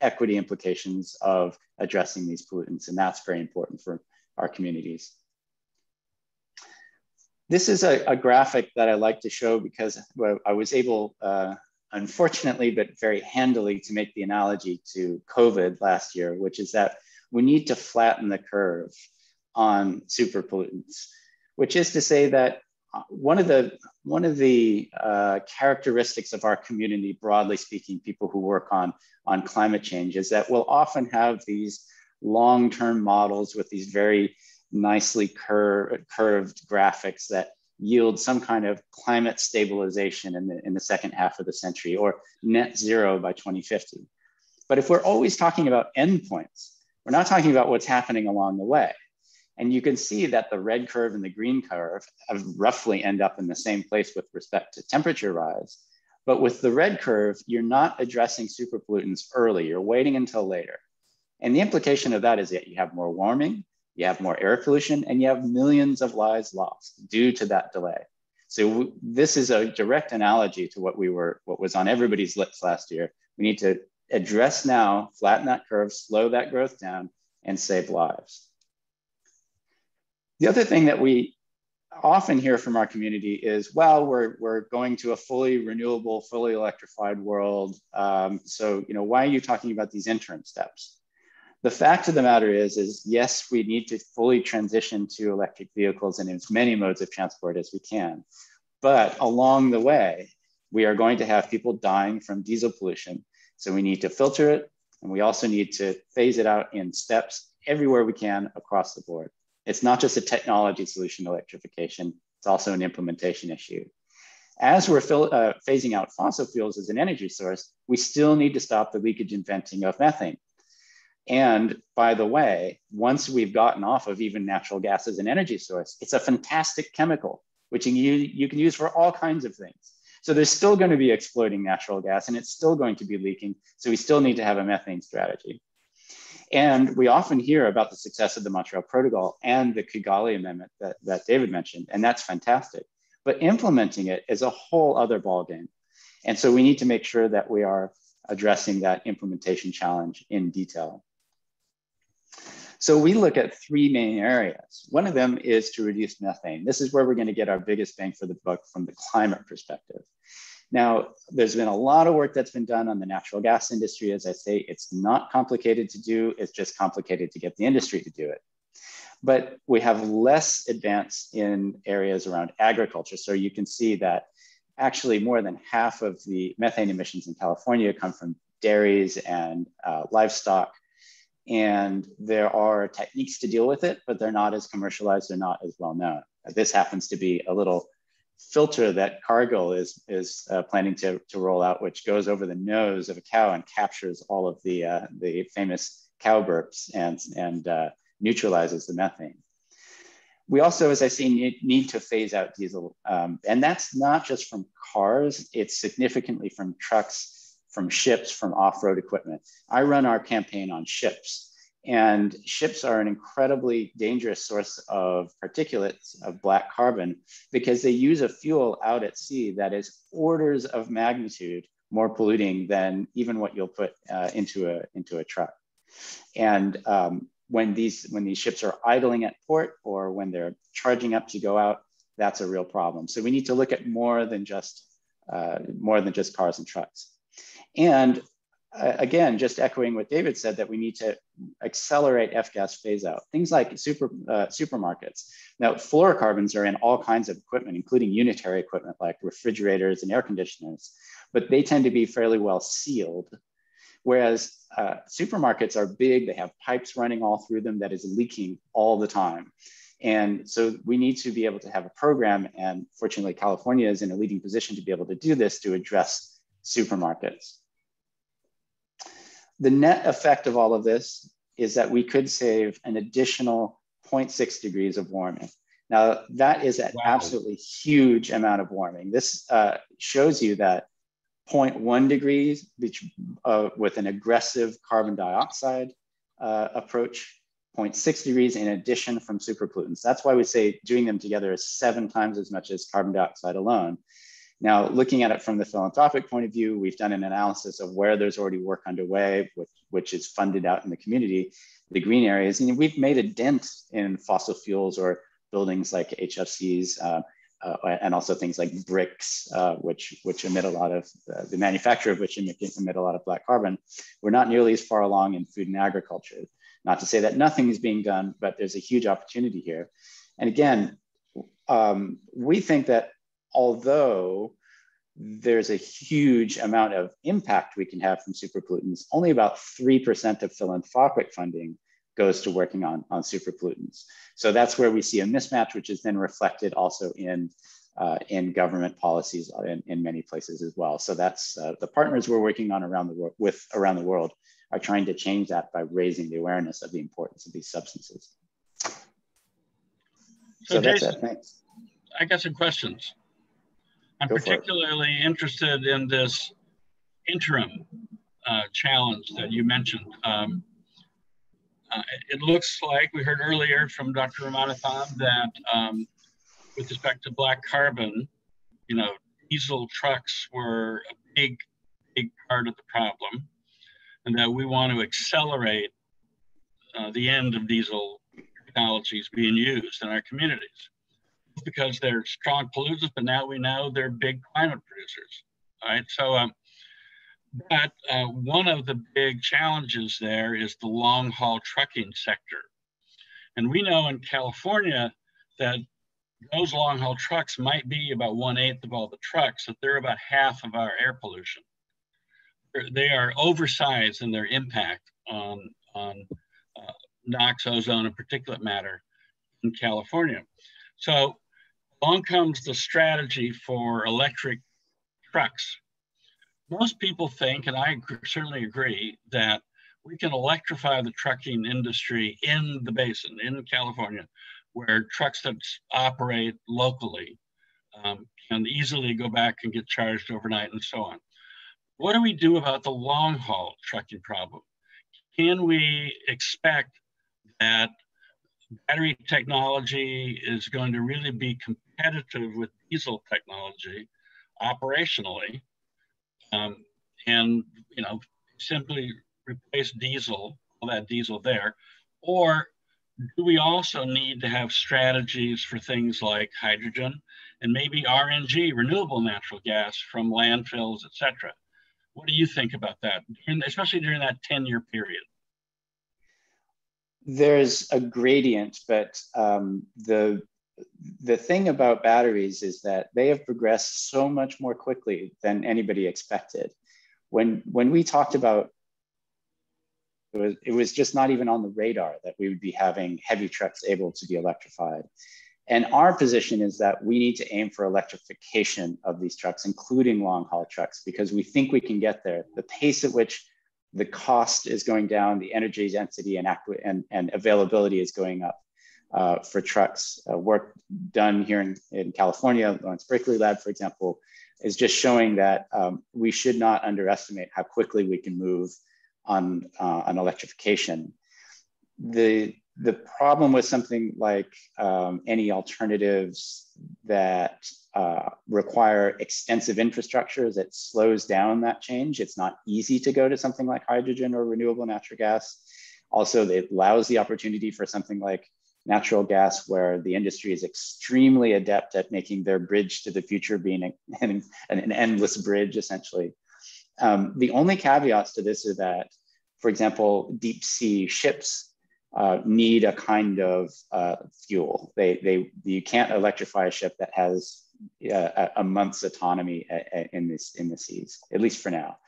equity implications of addressing these pollutants. And that's very important for our communities. This is a, a graphic that I like to show because I was able, uh, unfortunately, but very handily to make the analogy to COVID last year, which is that we need to flatten the curve on super pollutants which is to say that uh, one of the one of the uh, characteristics of our community, broadly speaking, people who work on on climate change, is that we'll often have these long-term models with these very nicely cur curved graphics that yield some kind of climate stabilization in the, in the second half of the century or net zero by 2050. But if we're always talking about endpoints, we're not talking about what's happening along the way. And you can see that the red curve and the green curve roughly end up in the same place with respect to temperature rise. But with the red curve, you're not addressing superpollutants early, you're waiting until later. And the implication of that is that you have more warming, you have more air pollution, and you have millions of lives lost due to that delay. So this is a direct analogy to what we were, what was on everybody's lips last year. We need to address now, flatten that curve, slow that growth down, and save lives. The other thing that we often hear from our community is, well, we're, we're going to a fully renewable, fully electrified world. Um, so, you know, why are you talking about these interim steps? The fact of the matter is, is yes, we need to fully transition to electric vehicles and as many modes of transport as we can. But along the way, we are going to have people dying from diesel pollution. So we need to filter it. And we also need to phase it out in steps everywhere we can across the board. It's not just a technology solution, electrification, it's also an implementation issue. As we're uh, phasing out fossil fuels as an energy source, we still need to stop the leakage and venting of methane. And by the way, once we've gotten off of even natural gas as an energy source, it's a fantastic chemical, which you, you can use for all kinds of things. So there's still going to be exploiting natural gas and it's still going to be leaking. So we still need to have a methane strategy. And we often hear about the success of the Montreal Protocol and the Kigali Amendment that, that David mentioned, and that's fantastic. But implementing it is a whole other ballgame. And so we need to make sure that we are addressing that implementation challenge in detail. So we look at three main areas. One of them is to reduce methane. This is where we're going to get our biggest bang for the buck from the climate perspective. Now, there's been a lot of work that's been done on the natural gas industry. As I say, it's not complicated to do, it's just complicated to get the industry to do it. But we have less advance in areas around agriculture. So you can see that actually more than half of the methane emissions in California come from dairies and uh, livestock. And there are techniques to deal with it, but they're not as commercialized, they're not as well known. This happens to be a little filter that Cargill is, is uh, planning to, to roll out, which goes over the nose of a cow and captures all of the, uh, the famous cow burps and, and uh, neutralizes the methane. We also, as I need, need to phase out diesel. Um, and that's not just from cars, it's significantly from trucks, from ships, from off-road equipment. I run our campaign on ships. And ships are an incredibly dangerous source of particulates of black carbon because they use a fuel out at sea that is orders of magnitude more polluting than even what you'll put uh, into, a, into a truck. And um, when, these, when these ships are idling at port or when they're charging up to go out, that's a real problem. So we need to look at more than just, uh, more than just cars and trucks. And again, just echoing what David said, that we need to accelerate F-gas phase out. Things like super, uh, supermarkets. Now, fluorocarbons are in all kinds of equipment, including unitary equipment like refrigerators and air conditioners, but they tend to be fairly well sealed. Whereas uh, supermarkets are big, they have pipes running all through them that is leaking all the time. And so we need to be able to have a program, and fortunately, California is in a leading position to be able to do this to address supermarkets. The net effect of all of this is that we could save an additional 0.6 degrees of warming. Now, that is an wow. absolutely huge amount of warming. This uh, shows you that 0.1 degrees which, uh, with an aggressive carbon dioxide uh, approach, 0.6 degrees in addition from superpollutants. That's why we say doing them together is seven times as much as carbon dioxide alone. Now, looking at it from the philanthropic point of view, we've done an analysis of where there's already work underway, which, which is funded out in the community, the green areas. And we've made a dent in fossil fuels or buildings like HFCs, uh, uh, and also things like bricks, uh, which, which emit a lot of, uh, the manufacture of which emit, emit a lot of black carbon. We're not nearly as far along in food and agriculture. Not to say that nothing is being done, but there's a huge opportunity here. And again, um, we think that although there's a huge amount of impact we can have from superpollutants, only about 3% of philanthropic funding goes to working on, on superpollutants. So that's where we see a mismatch, which is then reflected also in, uh, in government policies in, in many places as well. So that's uh, the partners we're working on around the world with around the world are trying to change that by raising the awareness of the importance of these substances. So, so that's Jason, it, thanks. I got some questions. I'm Go particularly interested in this interim uh, challenge that you mentioned. Um, uh, it looks like we heard earlier from Dr. Ramanathan that um, with respect to black carbon, you know, diesel trucks were a big, big part of the problem, and that we want to accelerate uh, the end of diesel technologies being used in our communities because they're strong pollutants, but now we know they're big climate producers. All right. So, um, but uh, one of the big challenges there is the long haul trucking sector. And we know in California that those long haul trucks might be about one eighth of all the trucks, that they're about half of our air pollution. They are oversized in their impact on, on uh, NOx, ozone, and particulate matter in California. So along comes the strategy for electric trucks. Most people think, and I certainly agree, that we can electrify the trucking industry in the basin in California, where trucks that operate locally um, can easily go back and get charged overnight and so on. What do we do about the long haul trucking problem? Can we expect that battery technology is going to really be competitive with diesel technology operationally um, and you know simply replace diesel all that diesel there or do we also need to have strategies for things like hydrogen and maybe RNG, renewable natural gas from landfills, etc.? What do you think about that, especially during that 10 year period? There's a gradient, but um, the the thing about batteries is that they have progressed so much more quickly than anybody expected. When when we talked about it was, it was just not even on the radar that we would be having heavy trucks able to be electrified. And our position is that we need to aim for electrification of these trucks, including long haul trucks, because we think we can get there. The pace at which the cost is going down, the energy density and, and, and availability is going up uh, for trucks. Uh, work done here in, in California, Lawrence Berkeley Lab, for example, is just showing that um, we should not underestimate how quickly we can move on, uh, on electrification. The, the problem with something like um, any alternatives that uh, require extensive infrastructure that slows down that change. It's not easy to go to something like hydrogen or renewable natural gas. Also, it allows the opportunity for something like natural gas, where the industry is extremely adept at making their bridge to the future being an, an endless bridge, essentially. Um, the only caveats to this are that, for example, deep sea ships uh, need a kind of uh, fuel. They, they, you can't electrify a ship that has uh, a month's autonomy in this in the seas, at least for now.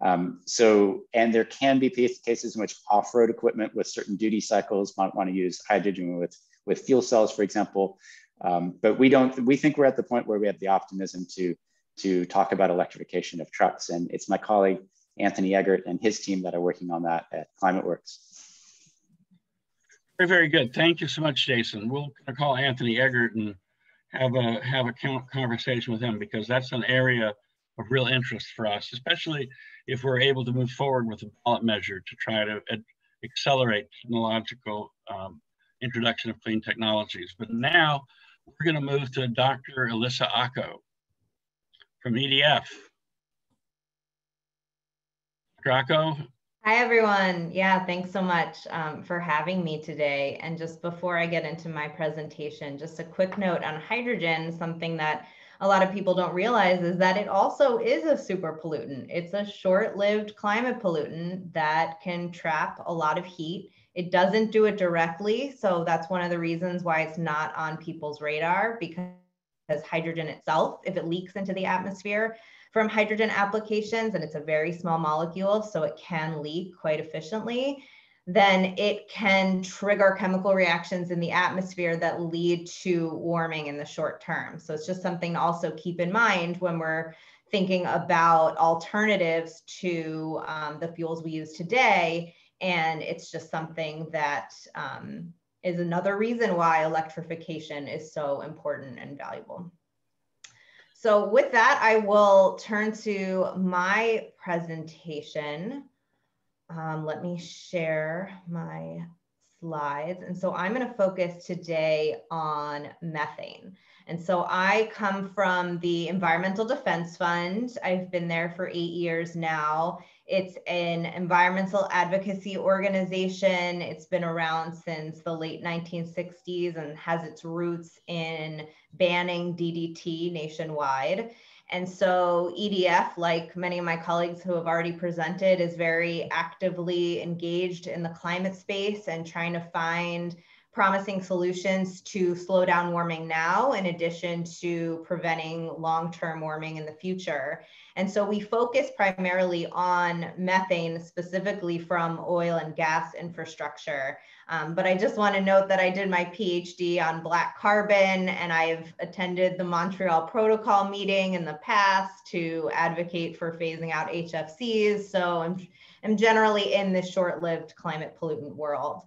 Um, so, and there can be cases in which off-road equipment with certain duty cycles might want to use hydrogen with with fuel cells, for example. Um, but we don't. We think we're at the point where we have the optimism to to talk about electrification of trucks, and it's my colleague Anthony Eggert and his team that are working on that at ClimateWorks. Very, very good. Thank you so much, Jason. We'll call Anthony Eggert and have a have a conversation with him because that's an area of real interest for us, especially if we're able to move forward with a ballot measure to try to accelerate technological um, introduction of clean technologies. But now we're going to move to Dr. Ilissa Ocko from EDF. Dr. Ocko, Hi, everyone. Yeah, thanks so much um, for having me today. And just before I get into my presentation, just a quick note on hydrogen, something that a lot of people don't realize is that it also is a super pollutant. It's a short-lived climate pollutant that can trap a lot of heat. It doesn't do it directly. So that's one of the reasons why it's not on people's radar because hydrogen itself, if it leaks into the atmosphere, from hydrogen applications, and it's a very small molecule, so it can leak quite efficiently, then it can trigger chemical reactions in the atmosphere that lead to warming in the short term. So it's just something to also keep in mind when we're thinking about alternatives to um, the fuels we use today. And it's just something that um, is another reason why electrification is so important and valuable. So with that, I will turn to my presentation. Um, let me share my slides. And so I'm going to focus today on methane. And so I come from the Environmental Defense Fund. I've been there for eight years now. It's an environmental advocacy organization. It's been around since the late 1960s and has its roots in banning DDT nationwide. And so EDF, like many of my colleagues who have already presented, is very actively engaged in the climate space and trying to find promising solutions to slow down warming now, in addition to preventing long term warming in the future. And so we focus primarily on methane, specifically from oil and gas infrastructure. Um, but I just want to note that I did my PhD on black carbon and I've attended the Montreal Protocol meeting in the past to advocate for phasing out HFCs. So I'm, I'm generally in this short lived climate pollutant world.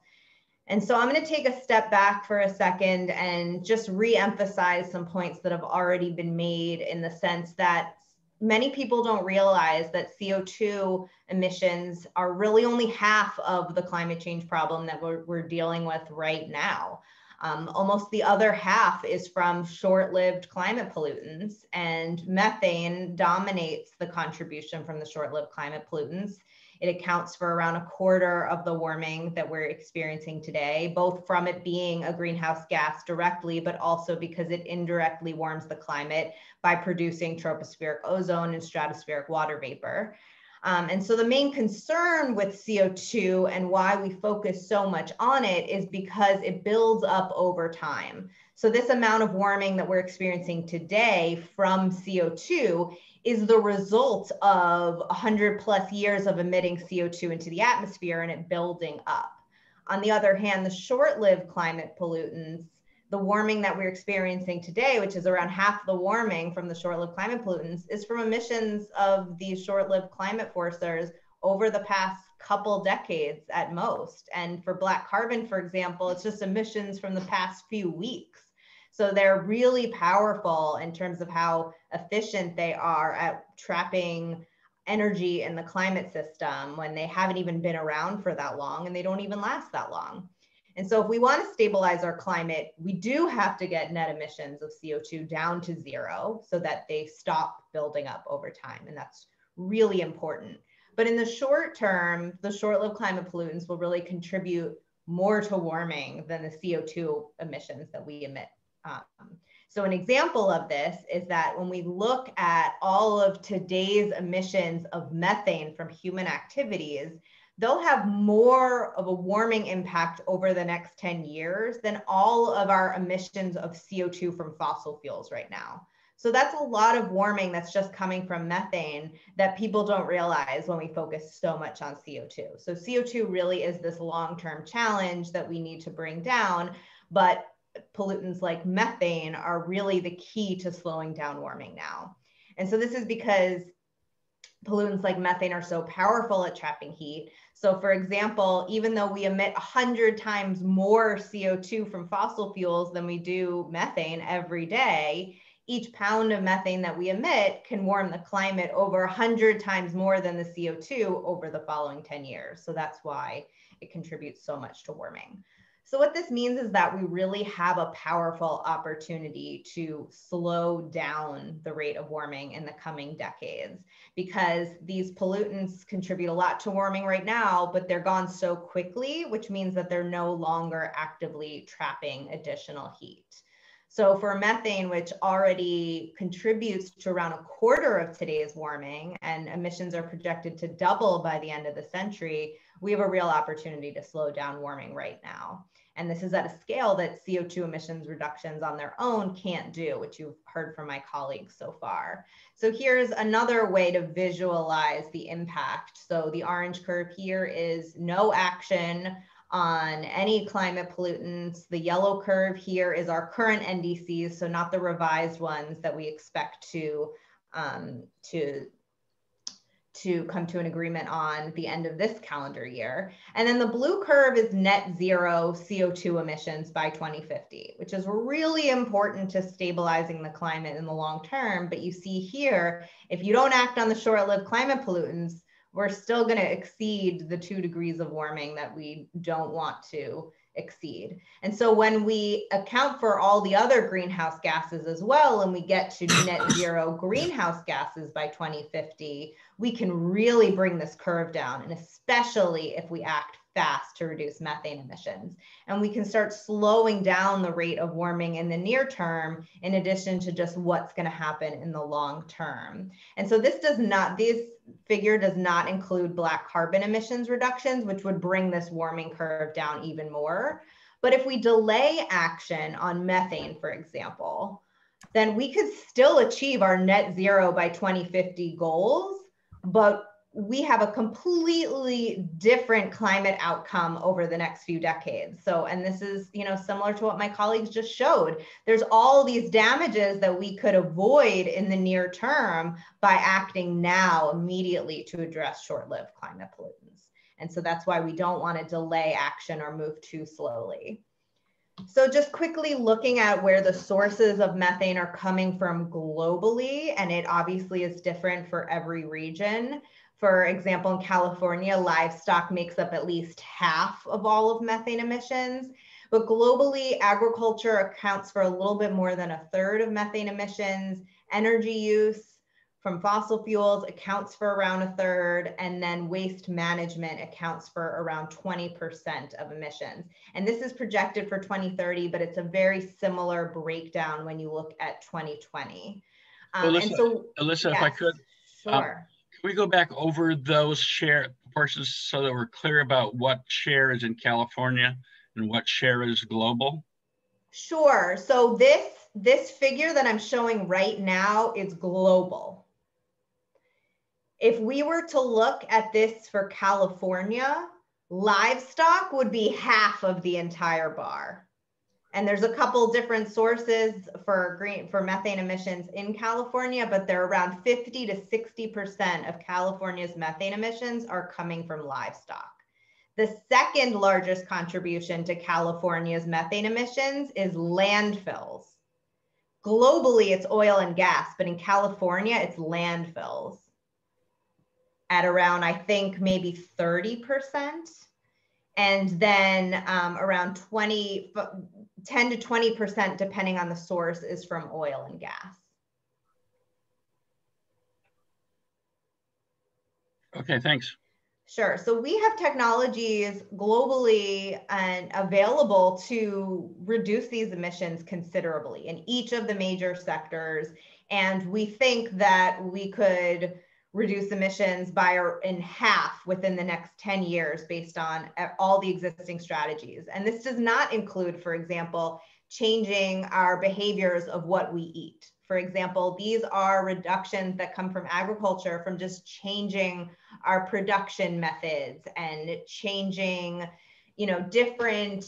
And so I'm going to take a step back for a second and just re-emphasize some points that have already been made in the sense that many people don't realize that CO2 emissions are really only half of the climate change problem that we're, we're dealing with right now. Um, almost the other half is from short lived climate pollutants, and methane dominates the contribution from the short lived climate pollutants. It accounts for around a quarter of the warming that we're experiencing today, both from it being a greenhouse gas directly, but also because it indirectly warms the climate by producing tropospheric ozone and stratospheric water vapor. Um, and so the main concern with CO2 and why we focus so much on it is because it builds up over time. So this amount of warming that we're experiencing today from CO2 is the result of 100 plus years of emitting CO2 into the atmosphere and it building up. On the other hand, the short lived climate pollutants, the warming that we're experiencing today, which is around half the warming from the short lived climate pollutants, is from emissions of these short lived climate forcers over the past couple decades at most. And for black carbon, for example, it's just emissions from the past few weeks. So they're really powerful in terms of how efficient they are at trapping energy in the climate system when they haven't even been around for that long and they don't even last that long. And so if we want to stabilize our climate, we do have to get net emissions of CO2 down to zero so that they stop building up over time. And that's really important. But in the short term, the short-lived climate pollutants will really contribute more to warming than the CO2 emissions that we emit um, so an example of this is that when we look at all of today's emissions of methane from human activities, they'll have more of a warming impact over the next 10 years than all of our emissions of CO2 from fossil fuels right now. So that's a lot of warming that's just coming from methane that people don't realize when we focus so much on CO2. So CO2 really is this long-term challenge that we need to bring down, but pollutants like methane are really the key to slowing down warming now. And so this is because pollutants like methane are so powerful at trapping heat. So for example, even though we emit 100 times more CO2 from fossil fuels than we do methane every day, each pound of methane that we emit can warm the climate over 100 times more than the CO2 over the following 10 years. So that's why it contributes so much to warming. So what this means is that we really have a powerful opportunity to slow down the rate of warming in the coming decades because these pollutants contribute a lot to warming right now, but they're gone so quickly, which means that they're no longer actively trapping additional heat. So for methane, which already contributes to around a quarter of today's warming and emissions are projected to double by the end of the century, we have a real opportunity to slow down warming right now. And this is at a scale that CO2 emissions reductions on their own can't do, which you've heard from my colleagues so far. So here's another way to visualize the impact. So the orange curve here is no action on any climate pollutants. The yellow curve here is our current NDCs, so not the revised ones that we expect to, um, to to come to an agreement on the end of this calendar year. And then the blue curve is net zero CO2 emissions by 2050, which is really important to stabilizing the climate in the long term. But you see here, if you don't act on the short lived climate pollutants, we're still going to exceed the two degrees of warming that we don't want to exceed. And so when we account for all the other greenhouse gases as well, and we get to net zero greenhouse gases by 2050, we can really bring this curve down. And especially if we act fast to reduce methane emissions. And we can start slowing down the rate of warming in the near term, in addition to just what's going to happen in the long term. And so this does not, this figure does not include black carbon emissions reductions, which would bring this warming curve down even more. But if we delay action on methane, for example, then we could still achieve our net zero by 2050 goals, but we have a completely different climate outcome over the next few decades. So, and this is, you know, similar to what my colleagues just showed. There's all these damages that we could avoid in the near term by acting now immediately to address short-lived climate pollutants. And so that's why we don't want to delay action or move too slowly. So just quickly looking at where the sources of methane are coming from globally, and it obviously is different for every region. For example, in California, livestock makes up at least half of all of methane emissions. But globally, agriculture accounts for a little bit more than a third of methane emissions. Energy use from fossil fuels accounts for around a third, and then waste management accounts for around 20% of emissions. And this is projected for 2030, but it's a very similar breakdown when you look at 2020. Um, Ilissa, and so, Ilissa yes, if I could, um, sure. Um, we go back over those share portions so that we're clear about what share is in California and what share is global? Sure. So this this figure that I'm showing right now is global. If we were to look at this for California, livestock would be half of the entire bar. And there's a couple different sources for green for methane emissions in California, but they're around 50 to 60% of California's methane emissions are coming from livestock. The second largest contribution to California's methane emissions is landfills. Globally, it's oil and gas, but in California, it's landfills at around, I think, maybe 30% and then um, around 20, 10 to 20%, depending on the source, is from oil and gas. Okay, thanks. Sure. So we have technologies globally and available to reduce these emissions considerably in each of the major sectors. And we think that we could reduce emissions by in half within the next 10 years based on all the existing strategies. And this does not include, for example, changing our behaviors of what we eat. For example, these are reductions that come from agriculture from just changing our production methods and changing you know, different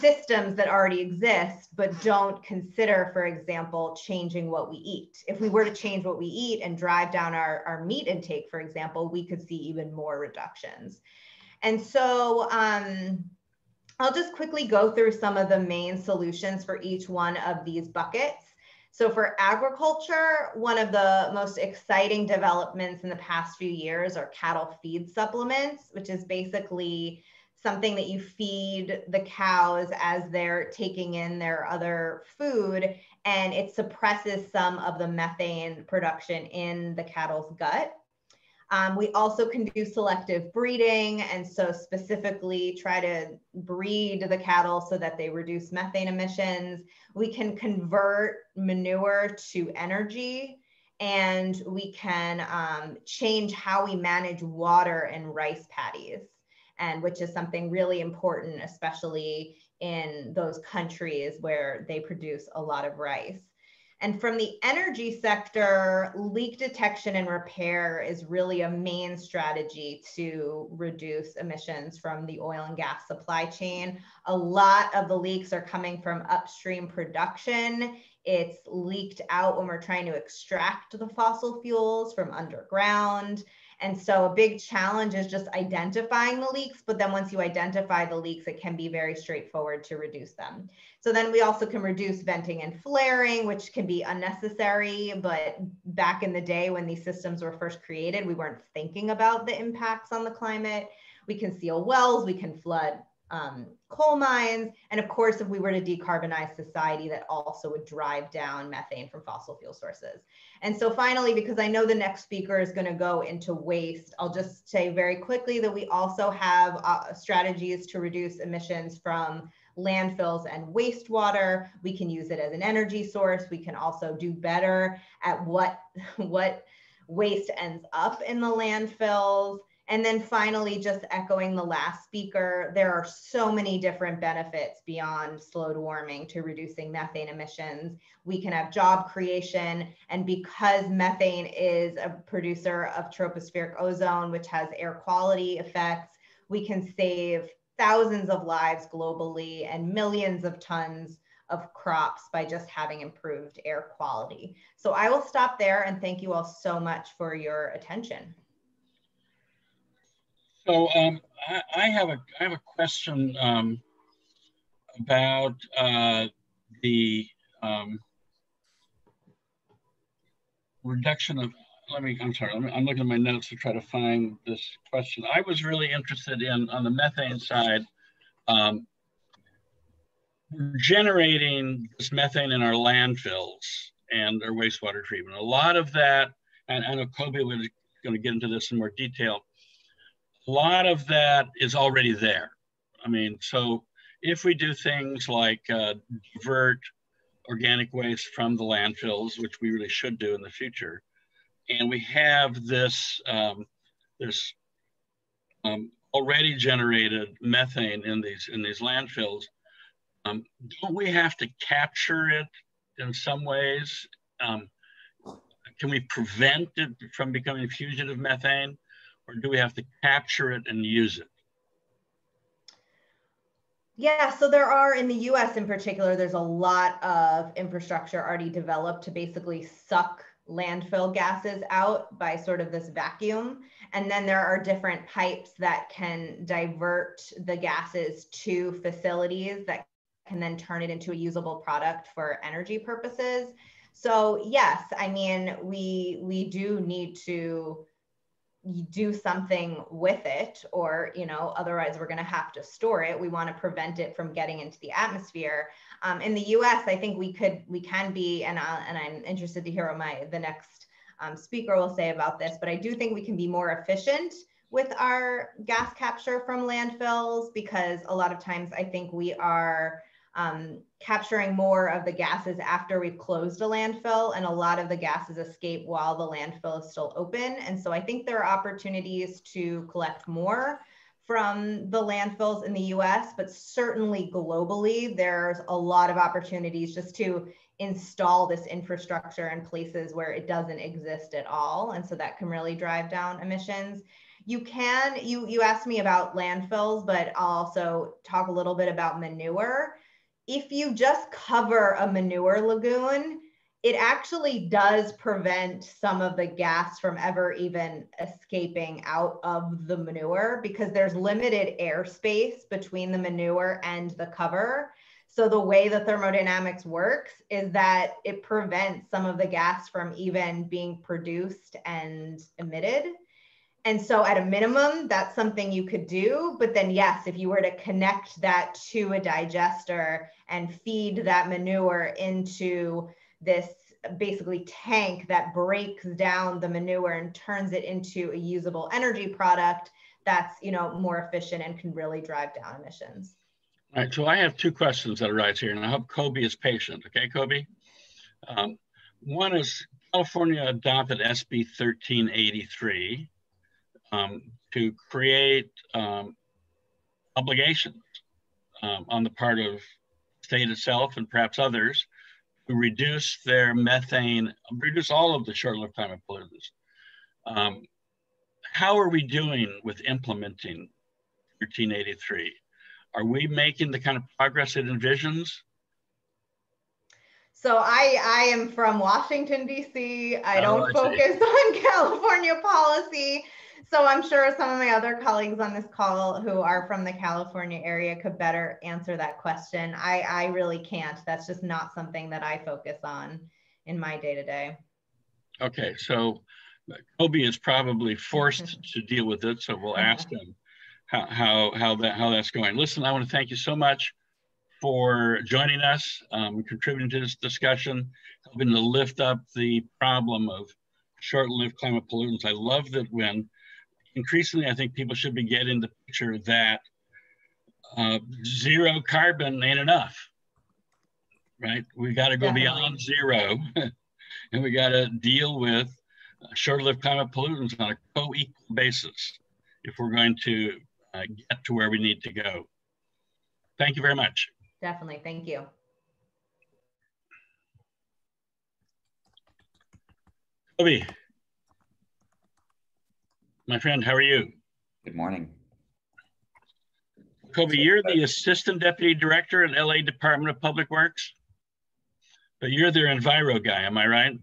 systems that already exist, but don't consider, for example, changing what we eat. If we were to change what we eat and drive down our, our meat intake, for example, we could see even more reductions. And so um, I'll just quickly go through some of the main solutions for each one of these buckets. So for agriculture, one of the most exciting developments in the past few years are cattle feed supplements, which is basically something that you feed the cows as they're taking in their other food and it suppresses some of the methane production in the cattle's gut. Um, we also can do selective breeding and so specifically try to breed the cattle so that they reduce methane emissions. We can convert manure to energy and we can um, change how we manage water in rice paddies and which is something really important, especially in those countries where they produce a lot of rice. And from the energy sector, leak detection and repair is really a main strategy to reduce emissions from the oil and gas supply chain. A lot of the leaks are coming from upstream production. It's leaked out when we're trying to extract the fossil fuels from underground. And so a big challenge is just identifying the leaks, but then once you identify the leaks, it can be very straightforward to reduce them. So then we also can reduce venting and flaring, which can be unnecessary, but back in the day when these systems were first created, we weren't thinking about the impacts on the climate. We can seal wells, we can flood um, coal mines. And of course, if we were to decarbonize society, that also would drive down methane from fossil fuel sources. And so finally, because I know the next speaker is gonna go into waste, I'll just say very quickly that we also have uh, strategies to reduce emissions from landfills and wastewater. We can use it as an energy source. We can also do better at what, what waste ends up in the landfills. And then finally, just echoing the last speaker, there are so many different benefits beyond slowed warming to reducing methane emissions. We can have job creation. And because methane is a producer of tropospheric ozone, which has air quality effects, we can save thousands of lives globally and millions of tons of crops by just having improved air quality. So I will stop there and thank you all so much for your attention. So um, I, I, have a I have a question um, about uh, the um, reduction of. Let me. I'm sorry. Me, I'm looking at my notes to try to find this question. I was really interested in on the methane side. Um, generating this methane in our landfills and our wastewater treatment. A lot of that, and I know Coby was going to get into this in more detail a lot of that is already there. I mean, so if we do things like uh, divert organic waste from the landfills, which we really should do in the future, and we have this um, this um, already generated methane in these in these landfills, um, don't we have to capture it in some ways? Um, can we prevent it from becoming fugitive methane? Or do we have to capture it and use it? Yeah, so there are in the US in particular, there's a lot of infrastructure already developed to basically suck landfill gases out by sort of this vacuum. And then there are different pipes that can divert the gases to facilities that can then turn it into a usable product for energy purposes. So yes, I mean, we we do need to do something with it or you know otherwise we're going to have to store it. We want to prevent it from getting into the atmosphere. Um, in the us i think we could we can be and, I, and i'm interested to hear what my the next um, speaker will say about this but i do think we can be more efficient with our gas capture from landfills because a lot of times i think we are um, capturing more of the gases after we've closed a landfill and a lot of the gases escape while the landfill is still open. And so I think there are opportunities to collect more from the landfills in the US, but certainly globally, there's a lot of opportunities just to install this infrastructure in places where it doesn't exist at all. And so that can really drive down emissions. You can, you, you asked me about landfills, but I'll also talk a little bit about manure if you just cover a manure lagoon, it actually does prevent some of the gas from ever even escaping out of the manure because there's limited airspace between the manure and the cover. So the way the thermodynamics works is that it prevents some of the gas from even being produced and emitted. And so at a minimum, that's something you could do. But then yes, if you were to connect that to a digester and feed that manure into this basically tank that breaks down the manure and turns it into a usable energy product that's you know more efficient and can really drive down emissions. All right, so I have two questions that arise here, and I hope Coby is patient. Okay, Coby. Um, one is California adopted SB 1383, um, to create um, obligations um, on the part of state itself and perhaps others to reduce their methane, reduce all of the short-lived climate pollutants. Um, how are we doing with implementing 1383? Are we making the kind of progress it envisions? So I I am from Washington D.C. I oh, don't I focus on California policy. So I'm sure some of my other colleagues on this call who are from the California area could better answer that question. I, I really can't. That's just not something that I focus on in my day to day. Okay, so Coby is probably forced to deal with it, so we'll ask him how, how, how, that, how that's going. Listen, I want to thank you so much for joining us, um, contributing to this discussion, helping to lift up the problem of short-lived climate pollutants. I love that when increasingly, I think people should be getting the picture that uh, zero carbon ain't enough, right? We got to go Definitely. beyond zero, and we got to deal with short-lived climate pollutants on a co-equal basis. if we're going to uh, get to where we need to go. Thank you very much. Definitely. Thank you. Coby, my friend, how are you? Good morning. Coby, you're the Assistant Deputy Director in LA Department of Public Works, but you're their Enviro guy, am I right?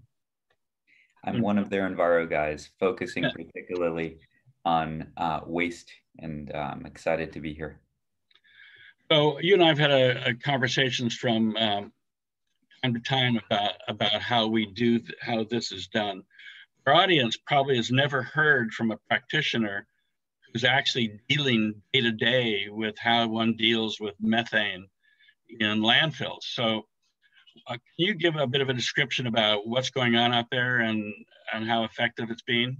I'm one of their Enviro guys, focusing yeah. particularly on uh, waste, and uh, I'm excited to be here. So you and I have had a, a conversations from um, time to time about about how we do th how this is done. Our audience probably has never heard from a practitioner who's actually dealing day to day with how one deals with methane in landfills. So uh, can you give a bit of a description about what's going on out there and, and how effective it's been?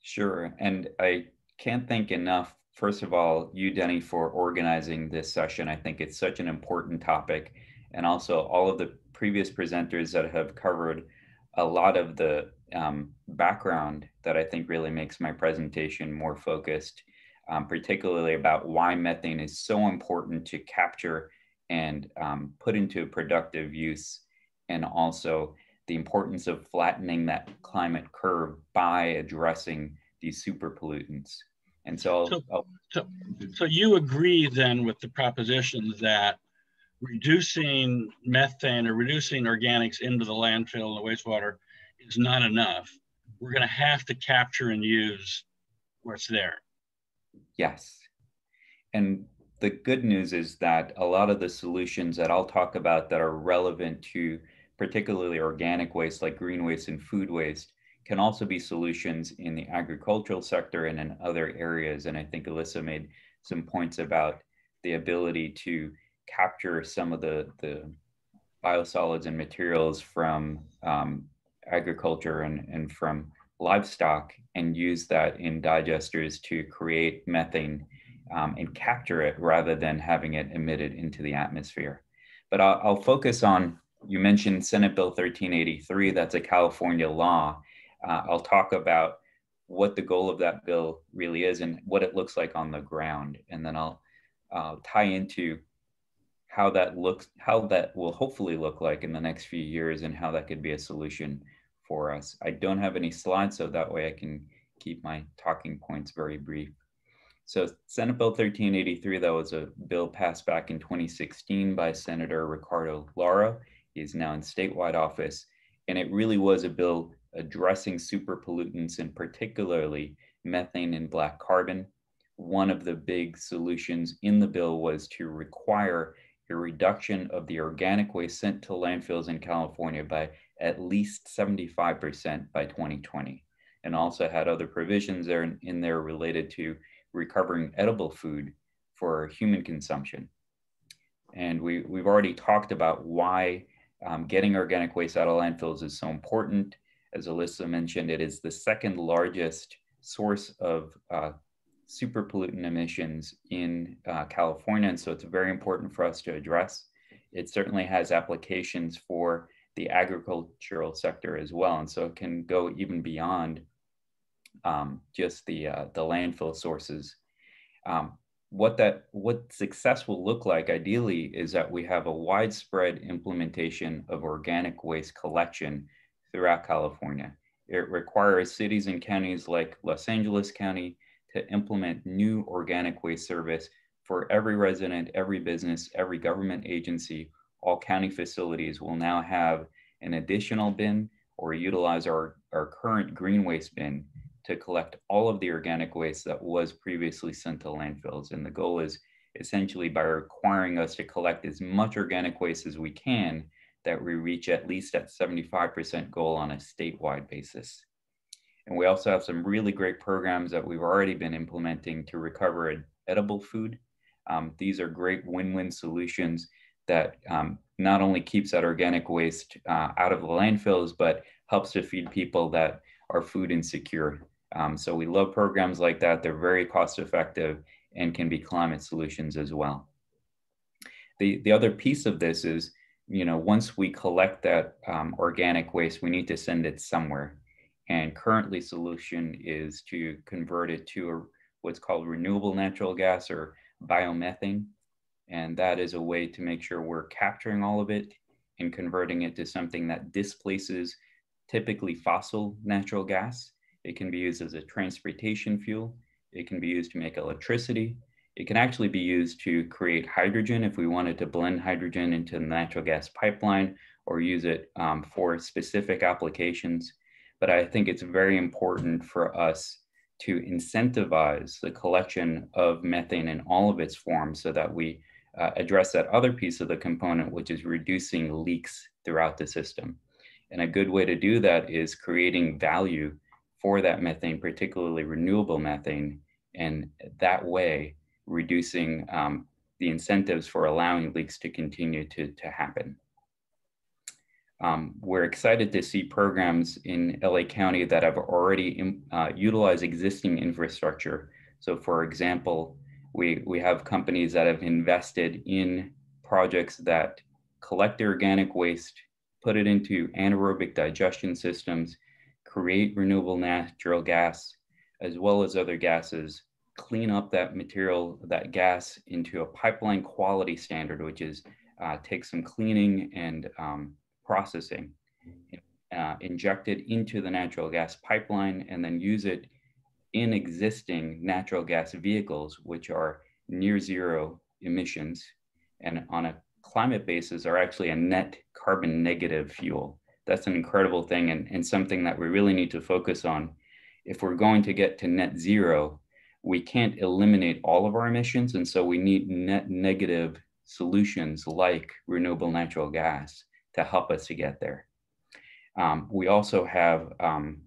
Sure. And I can't thank enough, first of all, you, Denny, for organizing this session. I think it's such an important topic. And also all of the previous presenters that have covered a lot of the um, background that I think really makes my presentation more focused, um, particularly about why methane is so important to capture and um, put into productive use, and also the importance of flattening that climate curve by addressing these super pollutants. And so, so, so, so you agree then with the proposition that reducing methane or reducing organics into the landfill and the wastewater is not enough. We're going to have to capture and use what's there. Yes. And the good news is that a lot of the solutions that I'll talk about that are relevant to particularly organic waste like green waste and food waste can also be solutions in the agricultural sector and in other areas. And I think Ilissa made some points about the ability to capture some of the, the biosolids and materials from um, agriculture and, and from livestock and use that in digesters to create methane um, and capture it rather than having it emitted into the atmosphere. But I'll, I'll, focus on, you mentioned Senate Bill 1383, that's a California law. Uh, I'll talk about what the goal of that bill really is and what it looks like on the ground. And then I'll uh, tie into how that looks, how that will hopefully look like in the next few years and how that could be a solution for us. I don't have any slides, so that way I can keep my talking points very brief. So Senate Bill 1383, that was a bill passed back in 2016 by Senator Ricardo Lara. He is now in statewide office. And it really was a bill addressing super pollutants and particularly methane and black carbon. One of the big solutions in the bill was to require a reduction of the organic waste sent to landfills in California by at least 75% by 2020. And also had other provisions there in, in there related to recovering edible food for human consumption. And we, we've already talked about why um, getting organic waste out of landfills is so important. As Ilissa mentioned, it is the second largest source of uh, super pollutant emissions in uh, California. And so it's very important for us to address. It certainly has applications for the agricultural sector as well. And so it can go even beyond um, just the uh, the landfill sources. Um, what that what success will look like ideally is that we have a widespread implementation of organic waste collection throughout California. It requires cities and counties like Los Angeles County to implement new organic waste service for every resident, every business, every government agency. All county facilities will now have an additional bin or utilize our, our current green waste bin to collect all of the organic waste that was previously sent to landfills. And the goal is essentially by requiring us to collect as much organic waste as we can that we reach at least that 75% goal on a statewide basis. And we also have some really great programs that we've already been implementing to recover edible food. Um, these are great win-win solutions that um, not only keeps that organic waste uh, out of the landfills, but helps to feed people that are food insecure um, so we love programs like that. They're very cost effective and can be climate solutions as well. The, the other piece of this is, you know, once we collect that um, organic waste, we need to send it somewhere. And currently solution is to convert it to a, what's called renewable natural gas or biomethane. And that is a way to make sure we're capturing all of it and converting it to something that displaces typically fossil natural gas. It can be used as a transportation fuel. It can be used to make electricity. It can actually be used to create hydrogen if we wanted to blend hydrogen into the natural gas pipeline or use it um, for specific applications. But I think it's very important for us to incentivize the collection of methane in all of its forms so that we uh, address that other piece of the component, which is reducing leaks throughout the system. And a good way to do that is creating value for that methane, particularly renewable methane, and that way reducing um, the incentives for allowing leaks to continue to, to happen. Um, we're excited to see programs in LA County that have already uh, utilized existing infrastructure. So for example, we, we have companies that have invested in projects that collect organic waste, put it into anaerobic digestion systems, create renewable natural gas, as well as other gases, clean up that material, that gas into a pipeline quality standard, which is uh, take some cleaning and um, processing, uh, inject it into the natural gas pipeline, and then use it in existing natural gas vehicles, which are near zero emissions and on a climate basis are actually a net carbon negative fuel. That's an incredible thing and, and something that we really need to focus on. If we're going to get to net zero, we can't eliminate all of our emissions. And so we need net negative solutions like renewable natural gas to help us to get there. Um, we also have um,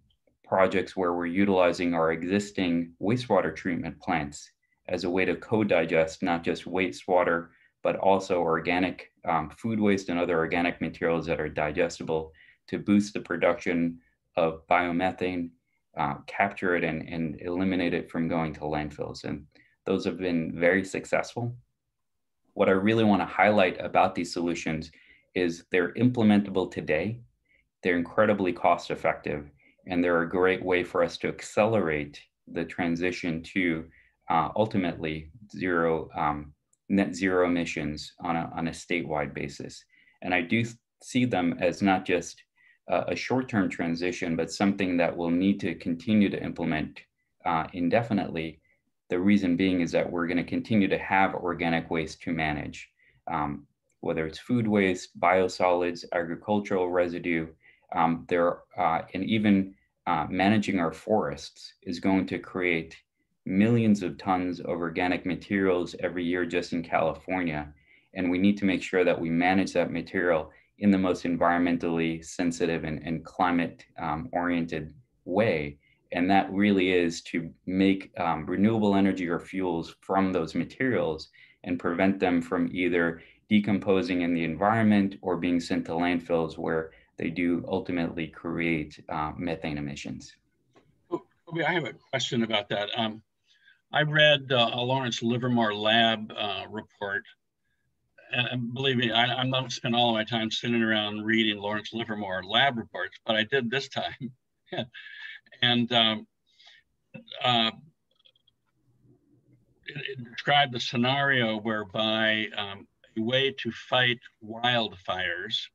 projects where we're utilizing our existing wastewater treatment plants as a way to co-digest not just wastewater, but also organic um, food waste and other organic materials that are digestible to boost the production of biomethane, uh, capture it and, and eliminate it from going to landfills. And those have been very successful. What I really wanna highlight about these solutions is they're implementable today. They're incredibly cost effective and they're a great way for us to accelerate the transition to uh, ultimately zero um, net zero emissions on a, on a statewide basis. And I do see them as not just a, a short-term transition, but something that we'll need to continue to implement uh, indefinitely. The reason being is that we're going to continue to have organic waste to manage, um, whether it's food waste, biosolids, agricultural residue, um, there, uh, and even uh, managing our forests is going to create millions of tons of organic materials every year just in California. And we need to make sure that we manage that material in the most environmentally sensitive and, and climate um, oriented way. And that really is to make um, renewable energy or fuels from those materials and prevent them from either decomposing in the environment or being sent to landfills where they do ultimately create uh, methane emissions. I have a question about that. Um, I read uh, a Lawrence Livermore lab uh, report. And believe me, I, I'm not spend all of my time sitting around reading Lawrence Livermore lab reports, but I did this time. and um, uh, it, it, described the scenario whereby um, a way to fight wildfires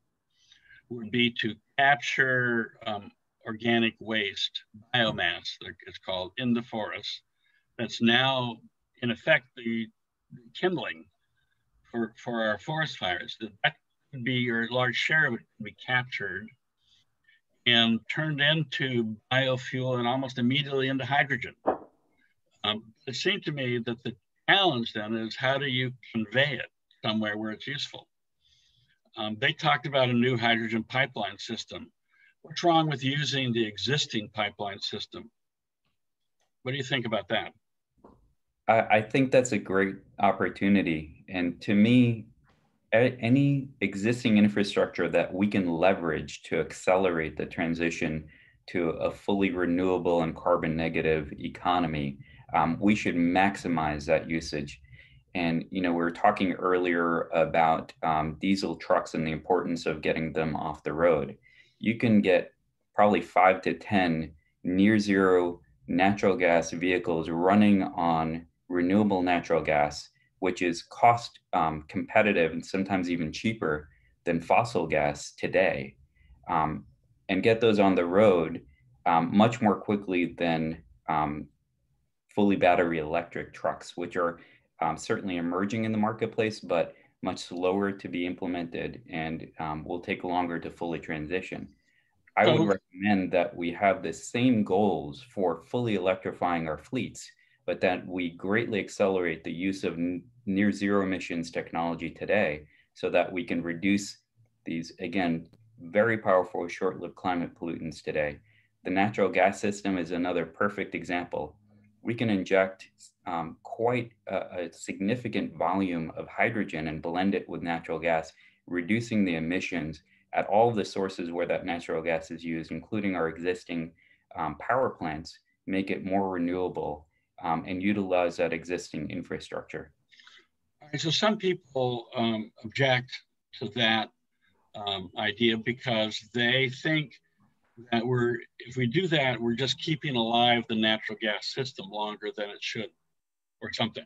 would be to capture um, organic waste, biomass, it's called, in the forest, that's now in effect the kindling for, for our forest fires. That, that could be your large share of it could be captured and turned into biofuel and almost immediately into hydrogen. Um, it seemed to me that the challenge then is how do you convey it somewhere where it's useful? Um, they talked about a new hydrogen pipeline system. What's wrong with using the existing pipeline system? What do you think about that? I, I think that's a great opportunity. And to me, any existing infrastructure that we can leverage to accelerate the transition to a fully renewable and carbon negative economy, um, we should maximize that usage. And you know, we were talking earlier about um, diesel trucks and the importance of getting them off the road. You can get probably five to 10 near zero natural gas vehicles running on renewable natural gas, which is cost um, competitive and sometimes even cheaper than fossil gas today, um, and get those on the road um, much more quickly than um, fully battery electric trucks, which are um, certainly emerging in the marketplace, but much slower to be implemented and um, will take longer to fully transition. I would recommend that we have the same goals for fully electrifying our fleets, but that we greatly accelerate the use of near zero emissions technology today so that we can reduce these, again, very powerful short-lived climate pollutants today. The natural gas system is another perfect example. We can inject um, quite a, a significant volume of hydrogen and blend it with natural gas, reducing the emissions at all the sources where that natural gas is used, including our existing um, power plants, make it more renewable um, and utilize that existing infrastructure. All right, so some people um, object to that um, idea because they think that we're, if we do that, we're just keeping alive the natural gas system longer than it should or something.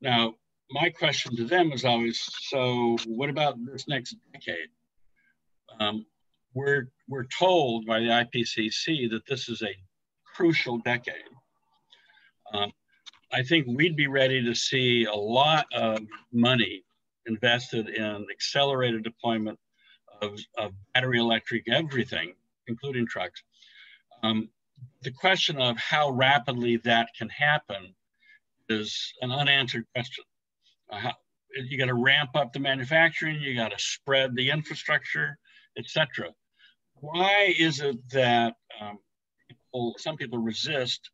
Now, my question to them is always, so what about this next decade? Um, we're, we're told by the IPCC that this is a crucial decade. Um, I think we'd be ready to see a lot of money invested in accelerated deployment of, of battery electric everything, including trucks. Um, the question of how rapidly that can happen is an unanswered question. Uh, how, you got to ramp up the manufacturing, you got to spread the infrastructure, etc. Why is it that um, people, some people resist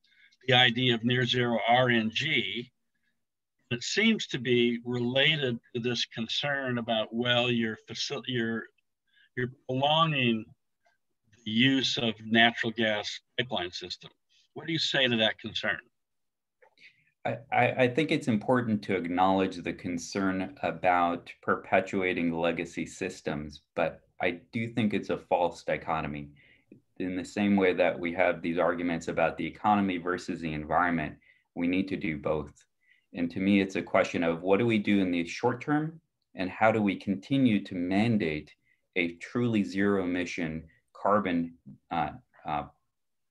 the idea of near zero RNG? It seems to be related to this concern about well, you're facility, you're you're prolonging use of natural gas pipeline system. What do you say to that concern? I, I think it's important to acknowledge the concern about perpetuating legacy systems, but I do think it's a false dichotomy. In the same way that we have these arguments about the economy versus the environment, we need to do both. And to me, it's a question of what do we do in the short term and how do we continue to mandate a truly zero emission carbon uh, uh,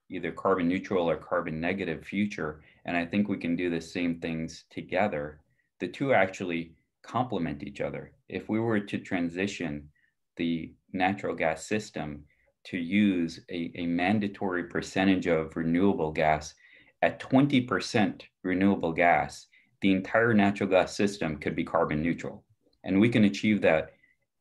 either carbon neutral or carbon negative future. And I think we can do the same things together. The two actually complement each other. If we were to transition the natural gas system to use a, a mandatory percentage of renewable gas at 20% renewable gas, the entire natural gas system could be carbon neutral. And we can achieve that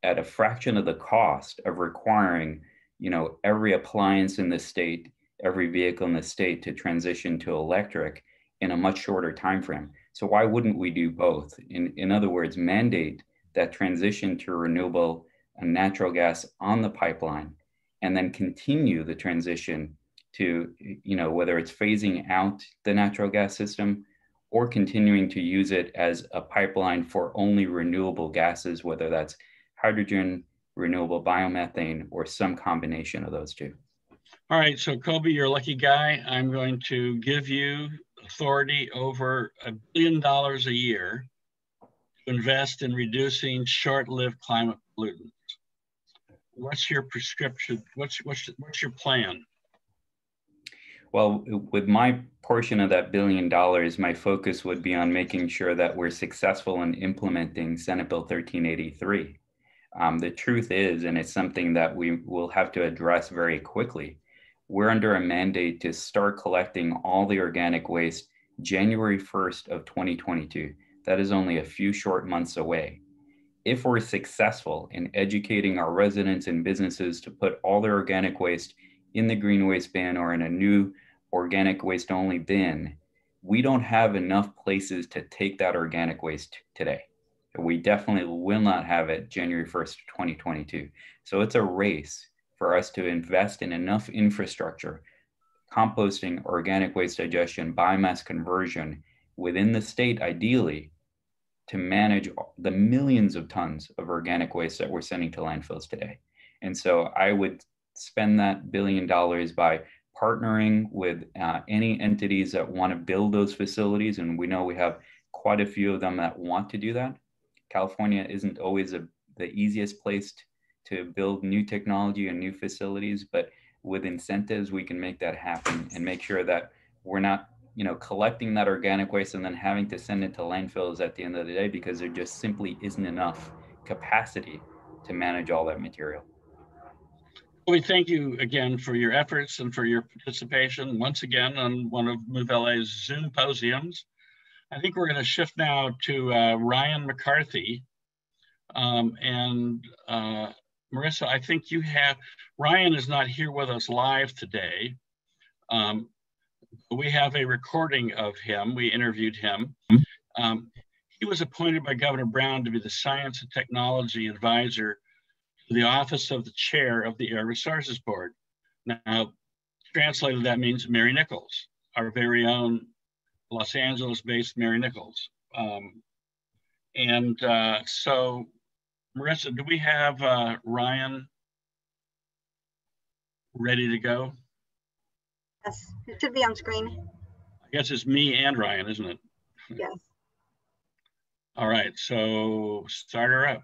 at a fraction of the cost of requiring, you know, every appliance in the state every vehicle in the state to transition to electric in a much shorter time frame. So why wouldn't we do both? In, in other words, mandate that transition to renewable and natural gas on the pipeline and then continue the transition to, you know, whether it's phasing out the natural gas system or continuing to use it as a pipeline for only renewable gases, whether that's hydrogen, renewable biomethane, or some combination of those two. All right, so Coby, you're a lucky guy. I'm going to give you authority over a billion dollars a year to invest in reducing short-lived climate pollutants. What's your prescription? What's what's what's your plan? Well, with my portion of that billion dollars, my focus would be on making sure that we're successful in implementing Senate Bill 1383. Um, the truth is, and it's something that we will have to address very quickly, we're under a mandate to start collecting all the organic waste January 1st of 2022. That is only a few short months away. If we're successful in educating our residents and businesses to put all their organic waste in the green waste bin or in a new organic waste only bin, we don't have enough places to take that organic waste today. We definitely will not have it January 1st, 2022. So it's a race for us to invest in enough infrastructure, composting, organic waste digestion, biomass conversion within the state, ideally, to manage the millions of tons of organic waste that we're sending to landfills today. And so I would spend that billion dollars by partnering with uh, any entities that want to build those facilities. And we know we have quite a few of them that want to do that. California isn't always a, the easiest place to build new technology and new facilities, but with incentives, we can make that happen and make sure that we're not, you know, collecting that organic waste and then having to send it to landfills at the end of the day because there just simply isn't enough capacity to manage all that material. We thank you again for your efforts and for your participation once again on one of Move LA's Zoom posiums. I think we're going to shift now to uh, Ryan McCarthy. Um, and uh, Marissa, I think you have, Ryan is not here with us live today. Um, we have a recording of him. We interviewed him. Um, he was appointed by Governor Brown to be the Science and Technology Advisor to the Office of the Chair of the Air Resources Board. Now, translated, that means Mary Nichols, our very own Los Angeles-based Mary Nichols. Um, and uh, so Marissa, do we have uh, Ryan ready to go? Yes, it should be on screen. I guess it's me and Ryan, isn't it? Yes. All right, so start her up.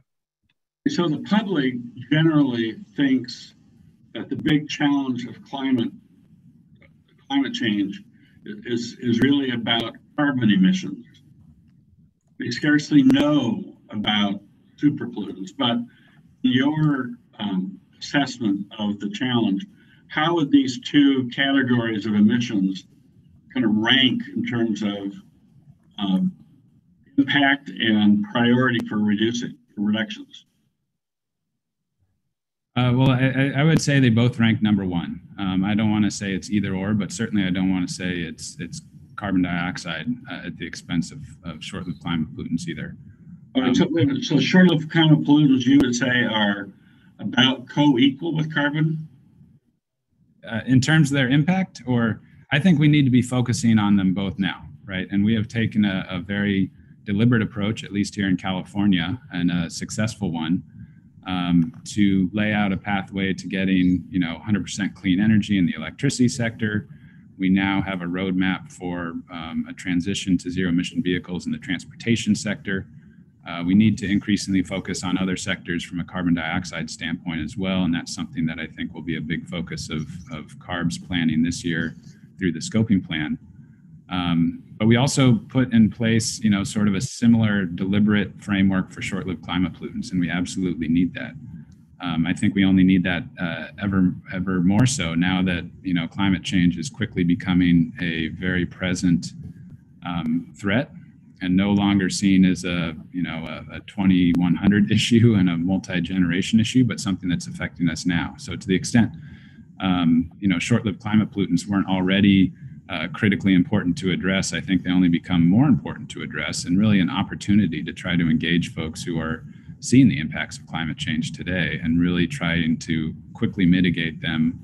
So the public generally thinks that the big challenge of climate climate change is, is really about carbon emissions. We scarcely know about superpollutants. But your um, assessment of the challenge, how would these two categories of emissions kind of rank in terms of um, impact and priority for reducing for reductions? Uh, well, I, I, would say they both rank number one. Um, I don't want to say it's either or, but certainly I don't want to say it's it's carbon dioxide uh, at the expense of, of short-lived climate pollutants either. So, so short-lived climate pollutants, you would say, are about co-equal with carbon? Uh, in terms of their impact, or I think we need to be focusing on them both now, right? And we have taken a, a very deliberate approach, at least here in California, and a successful one, um, to lay out a pathway to getting, you know, 100% clean energy in the electricity sector. We now have a roadmap for um, a transition to zero emission vehicles in the transportation sector. Uh, we need to increasingly focus on other sectors from a carbon dioxide standpoint as well. And that's something that I think will be a big focus of, of CARB's planning this year through the scoping plan. Um, but we also put in place, you know, sort of a similar deliberate framework for short-lived climate pollutants, and we absolutely need that. Um, I think we only need that uh, ever, ever more so now that you know climate change is quickly becoming a very present um, threat and no longer seen as a you know a, a 2100 issue and a multi-generation issue but something that's affecting us now so to the extent um, you know short-lived climate pollutants weren't already uh, critically important to address i think they only become more important to address and really an opportunity to try to engage folks who are seeing the impacts of climate change today and really trying to quickly mitigate them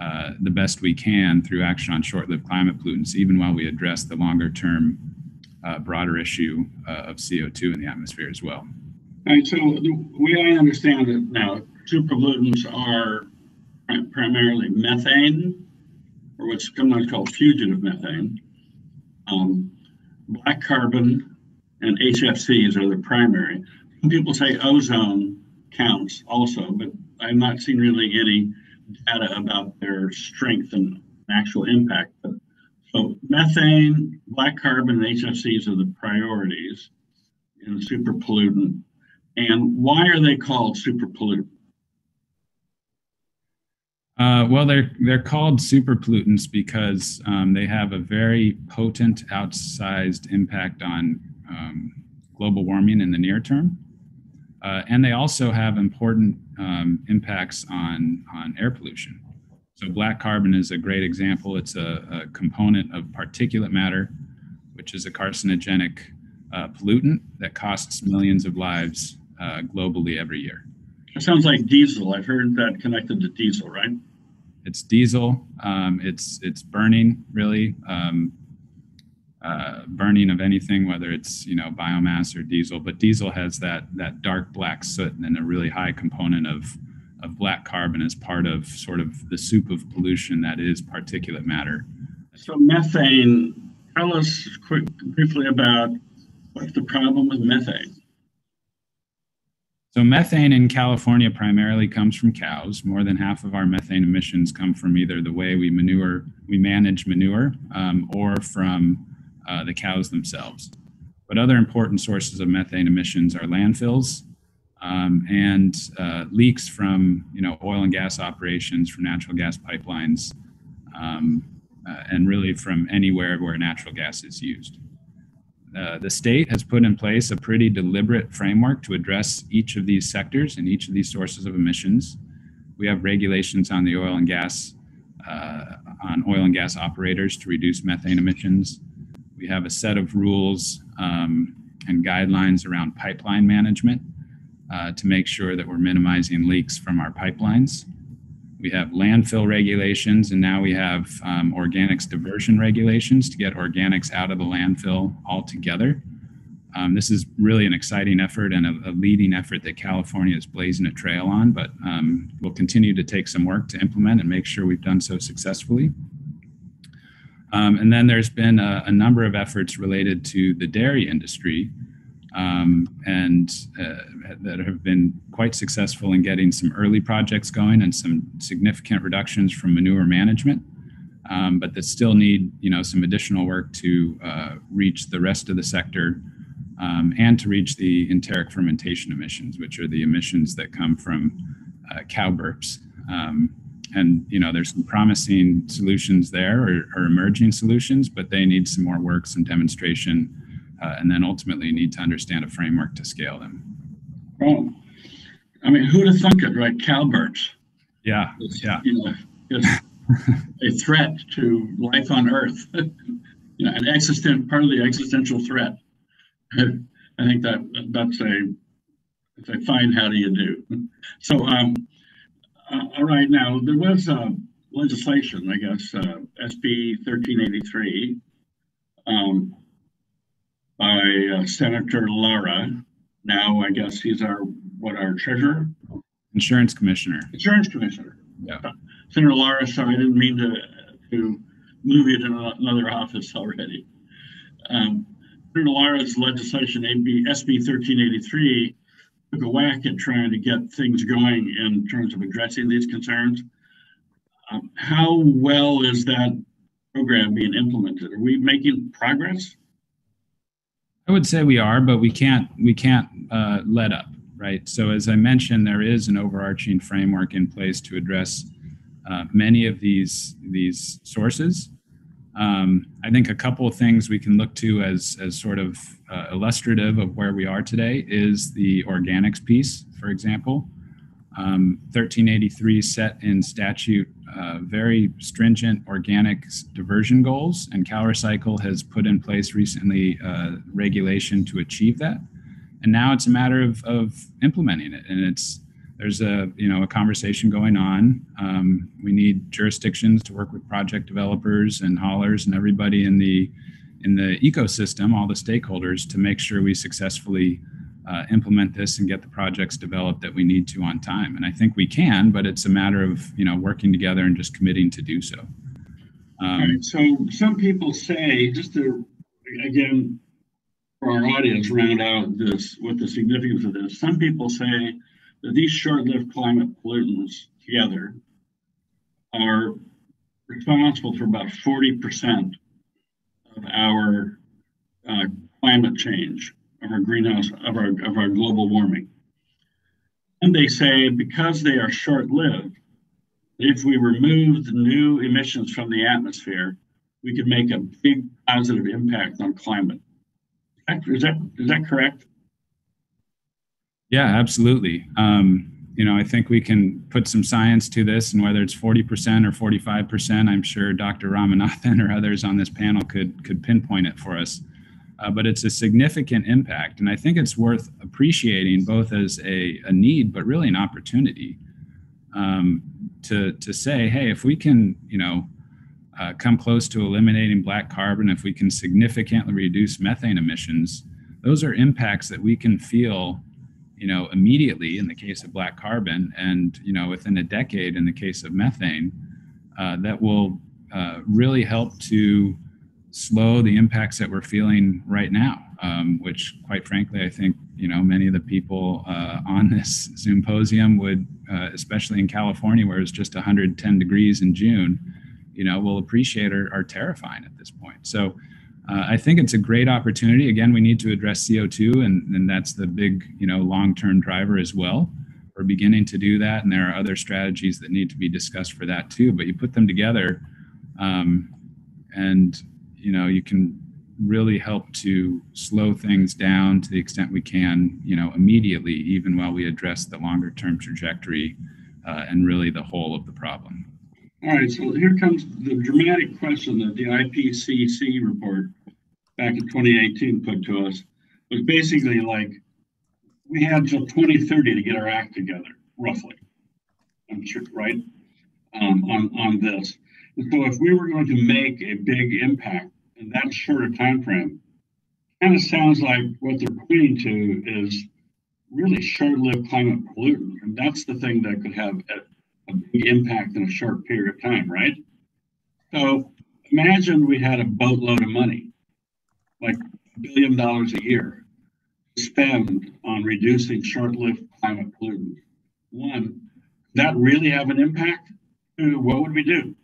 uh, the best we can through action on short-lived climate pollutants even while we address the longer term uh, broader issue uh, of CO2 in the atmosphere as well. All right, so the way I understand it now, superpollutants are primarily methane, or what's sometimes called fugitive methane, um, black carbon, and HFCs are the primary. Some people say ozone counts also, but I've not seen really any data about their strength and actual impact. But so methane, black carbon, and HFCs are the priorities in super pollutant. And why are they called super pollutant? Uh, well, they're they're called super pollutants because um, they have a very potent, outsized impact on um, global warming in the near term, uh, and they also have important um, impacts on on air pollution. So black carbon is a great example. It's a, a component of particulate matter, which is a carcinogenic uh, pollutant that costs millions of lives uh, globally every year. It sounds like diesel. I've heard that connected to diesel, right? It's diesel. Um, it's it's burning really. Um, uh, burning of anything, whether it's you know biomass or diesel, but diesel has that that dark black soot and a really high component of of black carbon as part of sort of the soup of pollution that is particulate matter. So methane, tell us quick, briefly about what's the problem with methane? So methane in California primarily comes from cows. More than half of our methane emissions come from either the way we manure, we manage manure, um, or from uh, the cows themselves. But other important sources of methane emissions are landfills um, and uh, leaks from you know oil and gas operations, from natural gas pipelines, um, uh, and really from anywhere where natural gas is used. Uh, the state has put in place a pretty deliberate framework to address each of these sectors and each of these sources of emissions. We have regulations on the oil and gas, uh, on oil and gas operators to reduce methane emissions. We have a set of rules um, and guidelines around pipeline management uh, to make sure that we're minimizing leaks from our pipelines. We have landfill regulations, and now we have um, organics diversion regulations to get organics out of the landfill altogether. Um, this is really an exciting effort and a, a, leading effort that California is blazing a trail on, but um, we'll continue to take some work to implement and make sure we've done so successfully. Um, and then there's been a, a, number of efforts related to the dairy industry um, and uh, that have been quite successful in getting some early projects going and some significant reductions from manure management. Um, but that still need you know some additional work to uh, reach the rest of the sector um, and to reach the enteric fermentation emissions, which are the emissions that come from uh, cow burps. Um, and you know there's some promising solutions there or, or, emerging solutions, but they need some more work, some demonstration, uh, and then ultimately you need to understand a framework to scale them. Oh, I mean, who'd have thunk it, right? Cow burps. Yeah, it's, yeah. You know, it's a threat to life on Earth. you know, an existent part of the existential threat. I think that that's a it's a fine how do you do. So, um, uh, all right, now there was uh, legislation, I guess, uh, SB 1383. Um, by uh, Senator Lara. Now, I guess he's our what our treasurer, insurance commissioner. Insurance commissioner. Yeah. Senator Lara. Sorry, I didn't mean to to move you to another office already. Um, Senator Lara's legislation, AB, SB 1383, took a whack at trying to get things going in terms of addressing these concerns. Um, how well is that program being implemented? Are we making progress? I would say we are, but we can't we can't uh, let up, right? So as I mentioned, there is an overarching framework in place to address uh, many of these these sources. Um, I think a couple of things we can look to as as sort of uh, illustrative of where we are today is the organics piece, for example. Um, 1383 set in statute uh, very stringent organic diversion goals, and CalRecycle has put in place recently uh, regulation to achieve that. And now it's a matter of, of implementing it. And it's there's a you know a conversation going on. Um, we need jurisdictions to work with project developers and haulers and everybody in the in the ecosystem, all the stakeholders, to make sure we successfully uh, implement this and get the projects developed that we need to on time. And I think we can, but it's a matter of you know working together and just committing to do so. Um, right, so some people say, just to again for our audience, round out this what the significance of this. Some people say that these short-lived climate pollutants together are responsible for about 40% of our uh, climate change of our greenhouse of our of our global warming. And they say because they are short-lived, if we remove the new emissions from the atmosphere, we could make a big positive impact on climate. Is that is that correct? Yeah, absolutely. Um, you know, I think we can put some science to this, and whether it's 40% or 45%, I'm sure Dr. Ramanathan or others on this panel could could pinpoint it for us uh, but it's a significant impact. And I think it's worth appreciating both as a, a need, but really an opportunity um, to, to say, hey, if we can, you know, uh, come close to eliminating black carbon, if we can significantly reduce methane emissions, those are impacts that we can feel you know, immediately in the case of black carbon, and you know, within a decade in the case of methane, uh, that will uh, really help to slow the impacts that we're feeling right now. Um, which, quite frankly, I think you know many of the people uh, on this symposium would, uh, especially in California, where it's just 110 degrees in June, you know, will appreciate are, are terrifying at this point. So uh, I think it's a great opportunity. Again, we need to address CO2, and, and that's the big, you know, long-term driver as well. We're beginning to do that, and there are other strategies that need to be discussed for that too. But you put them together, um, and you know, you can really help to slow things down to the extent we can, you know, immediately, even while we address the longer-term trajectory uh, and really the whole of the problem. All right, so here comes the dramatic question that the IPCC report back in 2018 put to us was basically like we had till 2030 to get our act together, roughly. I'm sure, right? Um, on on this. So if we were going to make a big impact in that short of time frame, kind of sounds like what they're pointing to is really short-lived climate pollutant, and that's the thing that could have a, a big impact in a short period of time, right? So imagine we had a boatload of money, like a billion dollars a year, to spend on reducing short-lived climate pollutants. One, that really have an impact? Two, what would we do?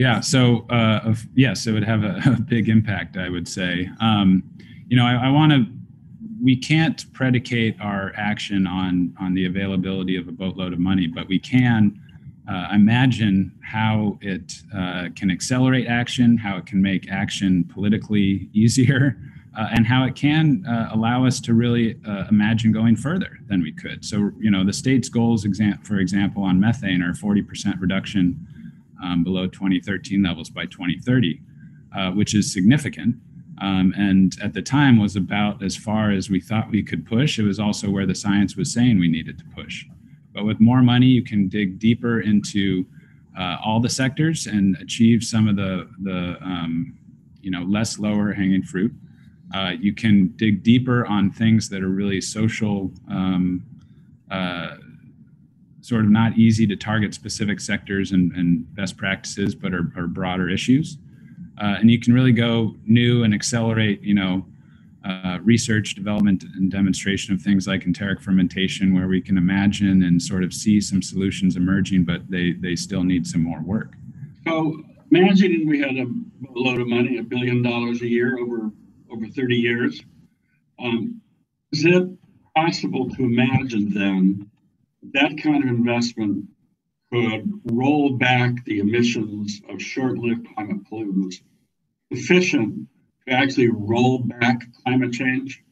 Yeah, so uh, yes, it would have a, a, big impact, I would say. Um, you know, I, I want to we can't predicate our action on on the availability of a boatload of money, but we can uh, imagine how it uh, can accelerate action, how it can make action politically easier, uh, and how it can uh, allow us to really uh, imagine going further than we could. So, you know, the state's goals, for example, on methane are 40% reduction um, below 2013 levels by 2030, uh, which is significant. Um, and at the time was about as far as we thought we could push. It was also where the science was saying we needed to push. But with more money, you can dig deeper into uh, all the sectors and achieve some of the the um, you know less lower hanging fruit. Uh, you can dig deeper on things that are really social, um, uh, sort of not easy to target specific sectors and, and best practices, but are, are broader issues. Uh, and you can really go new and accelerate, you know, uh, research, development, and demonstration of things like enteric fermentation, where we can imagine and sort of see some solutions emerging, but they they still need some more work. So, imagining we had a load of money, a billion dollars a year over over 30 years, um, is it possible to imagine then that kind of investment could roll back the emissions of short-lived climate pollutants sufficient to actually roll back climate change?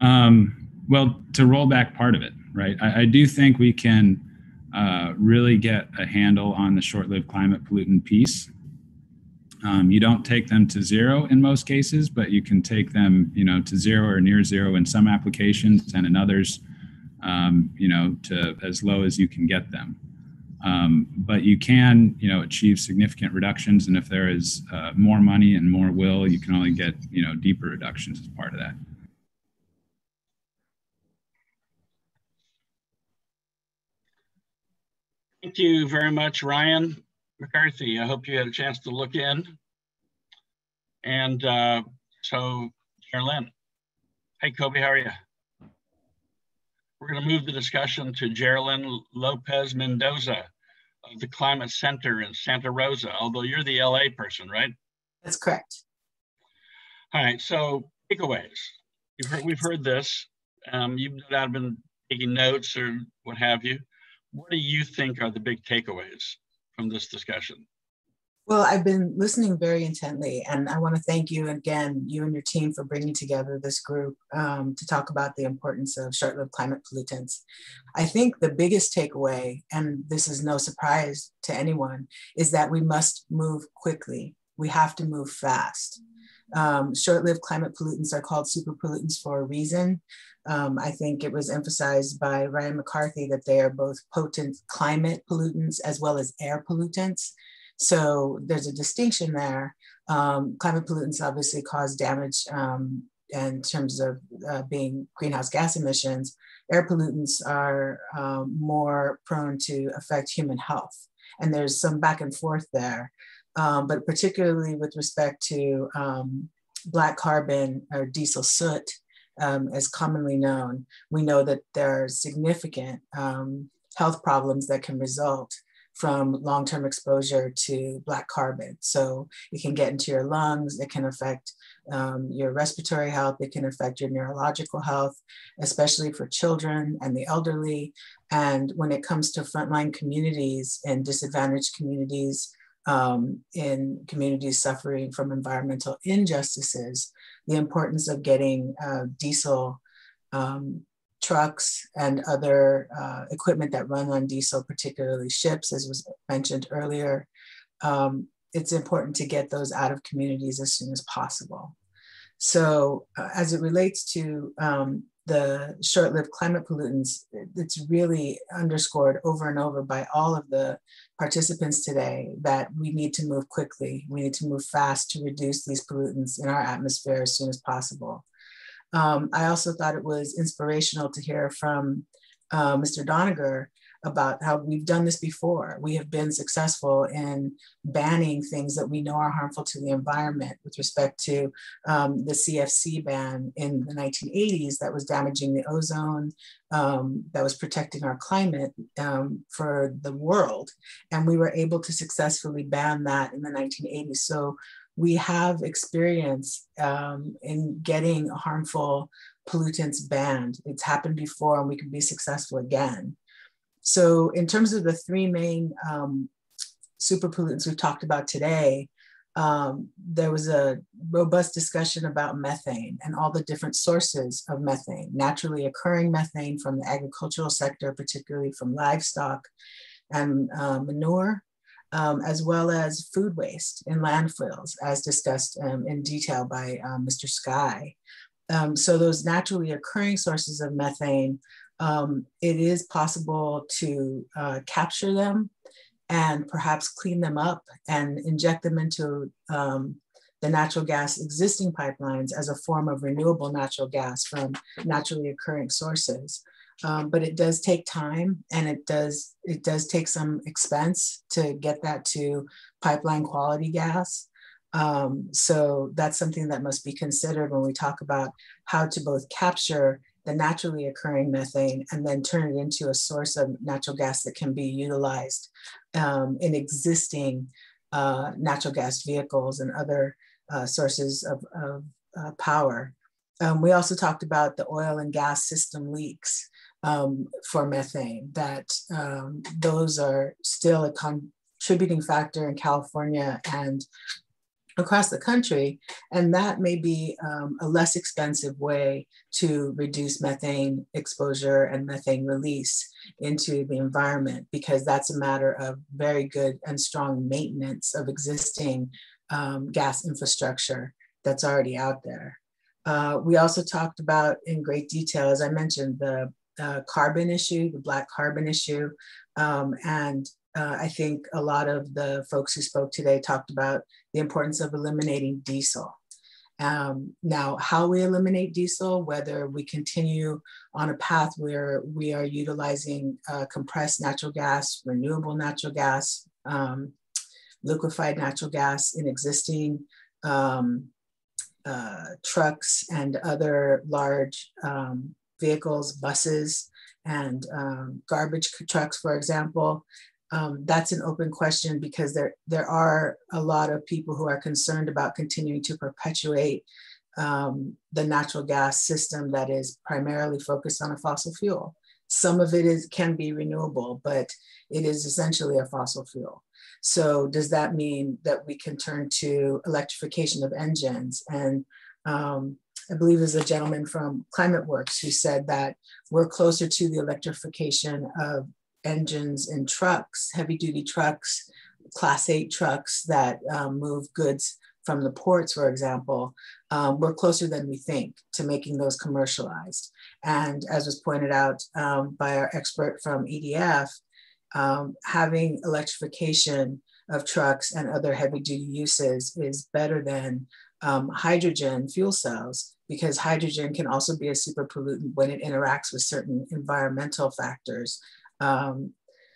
Um, well, to roll back part of it, right? I, I do think we can uh, really get a handle on the short-lived climate pollutant piece. Um, you don't take them to zero in most cases, but you can take them, you know, to zero or near zero in some applications, and in others, um, you know, to as low as you can get them. Um, but you can, you know, achieve significant reductions, and if there is uh, more money and more will, you can only get, you know, deeper reductions as part of that. Thank you very much, Ryan McCarthy. I hope you had a chance to look in. And uh, so, Jerilyn. Hey, Coby, how are you? We're going to move the discussion to Jerilyn Lopez Mendoza of the Climate Center in Santa Rosa, although you're the LA person, right? That's correct. All right, so takeaways. You've heard, we've heard this. Um, you've not been taking notes or what have you. What do you think are the big takeaways from this discussion? Well, I've been listening very intently, and I want to thank you again, you and your team, for bringing together this group um, to talk about the importance of short lived climate pollutants. I think the biggest takeaway, and this is no surprise to anyone, is that we must move quickly. We have to move fast. Um, short lived climate pollutants are called super pollutants for a reason. Um, I think it was emphasized by Ryan McCarthy that they are both potent climate pollutants as well as air pollutants. So there's a distinction there. Um, climate pollutants obviously cause damage um, in terms of uh, being greenhouse gas emissions. Air pollutants are um, more prone to affect human health. And there's some back and forth there. Um, but particularly with respect to um, black carbon or diesel soot, um, as commonly known, we know that there are significant um, health problems that can result from long-term exposure to black carbon. So it can get into your lungs, it can affect um, your respiratory health, it can affect your neurological health, especially for children and the elderly. And when it comes to frontline communities and disadvantaged communities, um, in communities suffering from environmental injustices, the importance of getting uh, diesel um, trucks and other uh, equipment that run on diesel, particularly ships, as was mentioned earlier. Um, it's important to get those out of communities as soon as possible. So uh, as it relates to um, the short-lived climate pollutants, it's really underscored over and over by all of the participants today that we need to move quickly. We need to move fast to reduce these pollutants in our atmosphere as soon as possible. Um, I also thought it was inspirational to hear from uh, Mr. Doniger about how we've done this before. We have been successful in banning things that we know are harmful to the environment with respect to um, the CFC ban in the 1980s that was damaging the ozone, um, that was protecting our climate um, for the world. And we were able to successfully ban that in the 1980s. So we have experience um, in getting harmful pollutants banned. It's happened before and we can be successful again. So in terms of the three main um, super pollutants we've talked about today, um, there was a robust discussion about methane and all the different sources of methane, naturally occurring methane from the agricultural sector, particularly from livestock and uh, manure, um, as well as food waste in landfills, as discussed um, in detail by um, Mr. Skye. Um, so those naturally occurring sources of methane um, it is possible to uh, capture them and perhaps clean them up and inject them into um, the natural gas existing pipelines as a form of renewable natural gas from naturally occurring sources. Um, but it does take time and it does it does take some expense to get that to pipeline quality gas. Um, so that's something that must be considered when we talk about how to both capture the naturally occurring methane and then turn it into a source of natural gas that can be utilized um, in existing uh, natural gas vehicles and other uh, sources of, of uh, power. Um, we also talked about the oil and gas system leaks um, for methane, that um, those are still a contributing factor in California and across the country. And that may be um, a less expensive way to reduce methane exposure and methane release into the environment, because that's a matter of very good and strong maintenance of existing um, gas infrastructure that's already out there. Uh, we also talked about in great detail, as I mentioned, the uh, carbon issue, the black carbon issue, um, and uh, I think a lot of the folks who spoke today talked about the importance of eliminating diesel. Um, now, how we eliminate diesel, whether we continue on a path where we are utilizing uh, compressed natural gas, renewable natural gas, um, liquefied natural gas in existing um, uh, trucks and other large um, vehicles, buses, and um, garbage trucks, for example, um, that's an open question because there, there are a lot of people who are concerned about continuing to perpetuate um, the natural gas system that is primarily focused on a fossil fuel. Some of it is can be renewable, but it is essentially a fossil fuel. So does that mean that we can turn to electrification of engines? And um, I believe there's a gentleman from ClimateWorks who said that we're closer to the electrification of engines and trucks, heavy duty trucks, class eight trucks that um, move goods from the ports, for example, um, we're closer than we think to making those commercialized. And as was pointed out um, by our expert from EDF, um, having electrification of trucks and other heavy duty uses is better than um, hydrogen fuel cells because hydrogen can also be a super pollutant when it interacts with certain environmental factors. Um,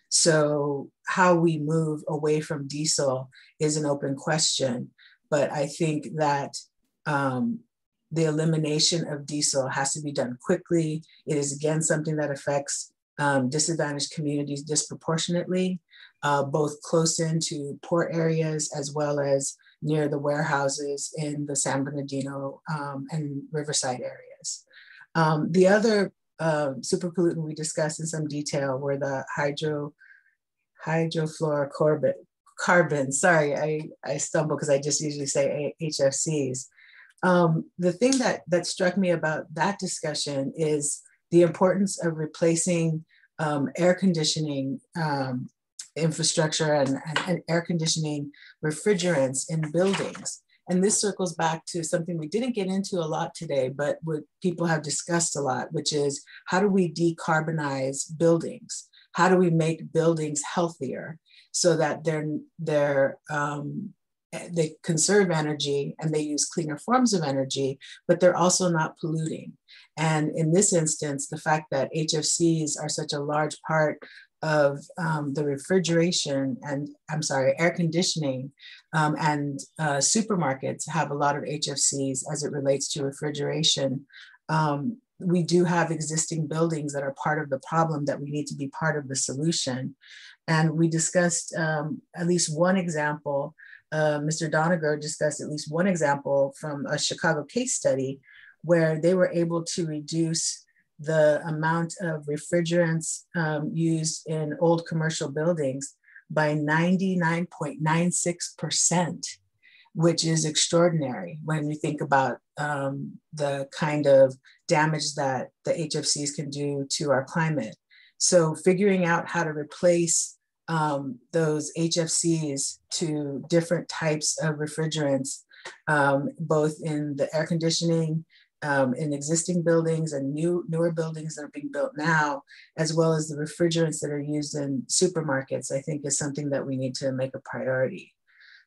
so how we move away from diesel is an open question, but I think that um, the elimination of diesel has to be done quickly. It is again something that affects um, disadvantaged communities disproportionately, uh, both close into poor areas as well as near the warehouses in the San Bernardino um, and Riverside areas. Um, the other um, super pollutant we discussed in some detail were the hydro hydrofluorocarbon carbon. Sorry, I, I stumble because I just usually say HFCs. Um, the thing that, that struck me about that discussion is the importance of replacing um, air conditioning um, infrastructure and, and, and, air conditioning refrigerants in buildings. And this circles back to something we didn't get into a lot today, but what people have discussed a lot, which is how do we decarbonize buildings? How do we make buildings healthier so that they're, they're um, they conserve energy and they use cleaner forms of energy, but they're also not polluting. And in this instance, the fact that HFCs are such a large part of um, the refrigeration and I'm sorry, air conditioning um, and uh, supermarkets have a lot of HFCs as it relates to refrigeration. Um, we do have existing buildings that are part of the problem that we need to be part of the solution. And we discussed um, at least one example uh, Mr. Doniger discussed at least one example from a Chicago case study where they were able to reduce the amount of refrigerants um, used in old commercial buildings by 99.96%, which is extraordinary when you think about um, the kind of damage that the HFCs can do to our climate. So figuring out how to replace um, those HFCs to different types of refrigerants, um, both in the air conditioning, um, in existing buildings and new newer buildings that are being built now, as well as the refrigerants that are used in supermarkets, I think is something that we need to make a priority.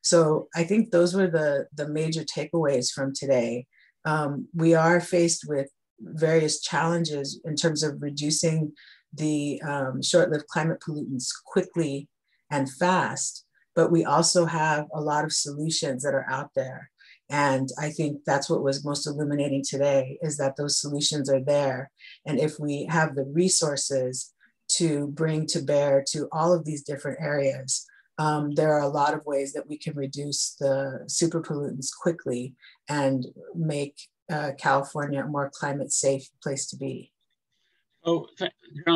So I think those were the, the major takeaways from today. Um, we are faced with various challenges in terms of reducing the um, short-lived climate pollutants quickly and fast, but we also have a lot of solutions that are out there. And I think that's what was most illuminating today is that those solutions are there. And if we have the resources to bring to bear to all of these different areas, um, there are a lot of ways that we can reduce the super pollutants quickly and make uh, California a more climate safe place to be. Oh, th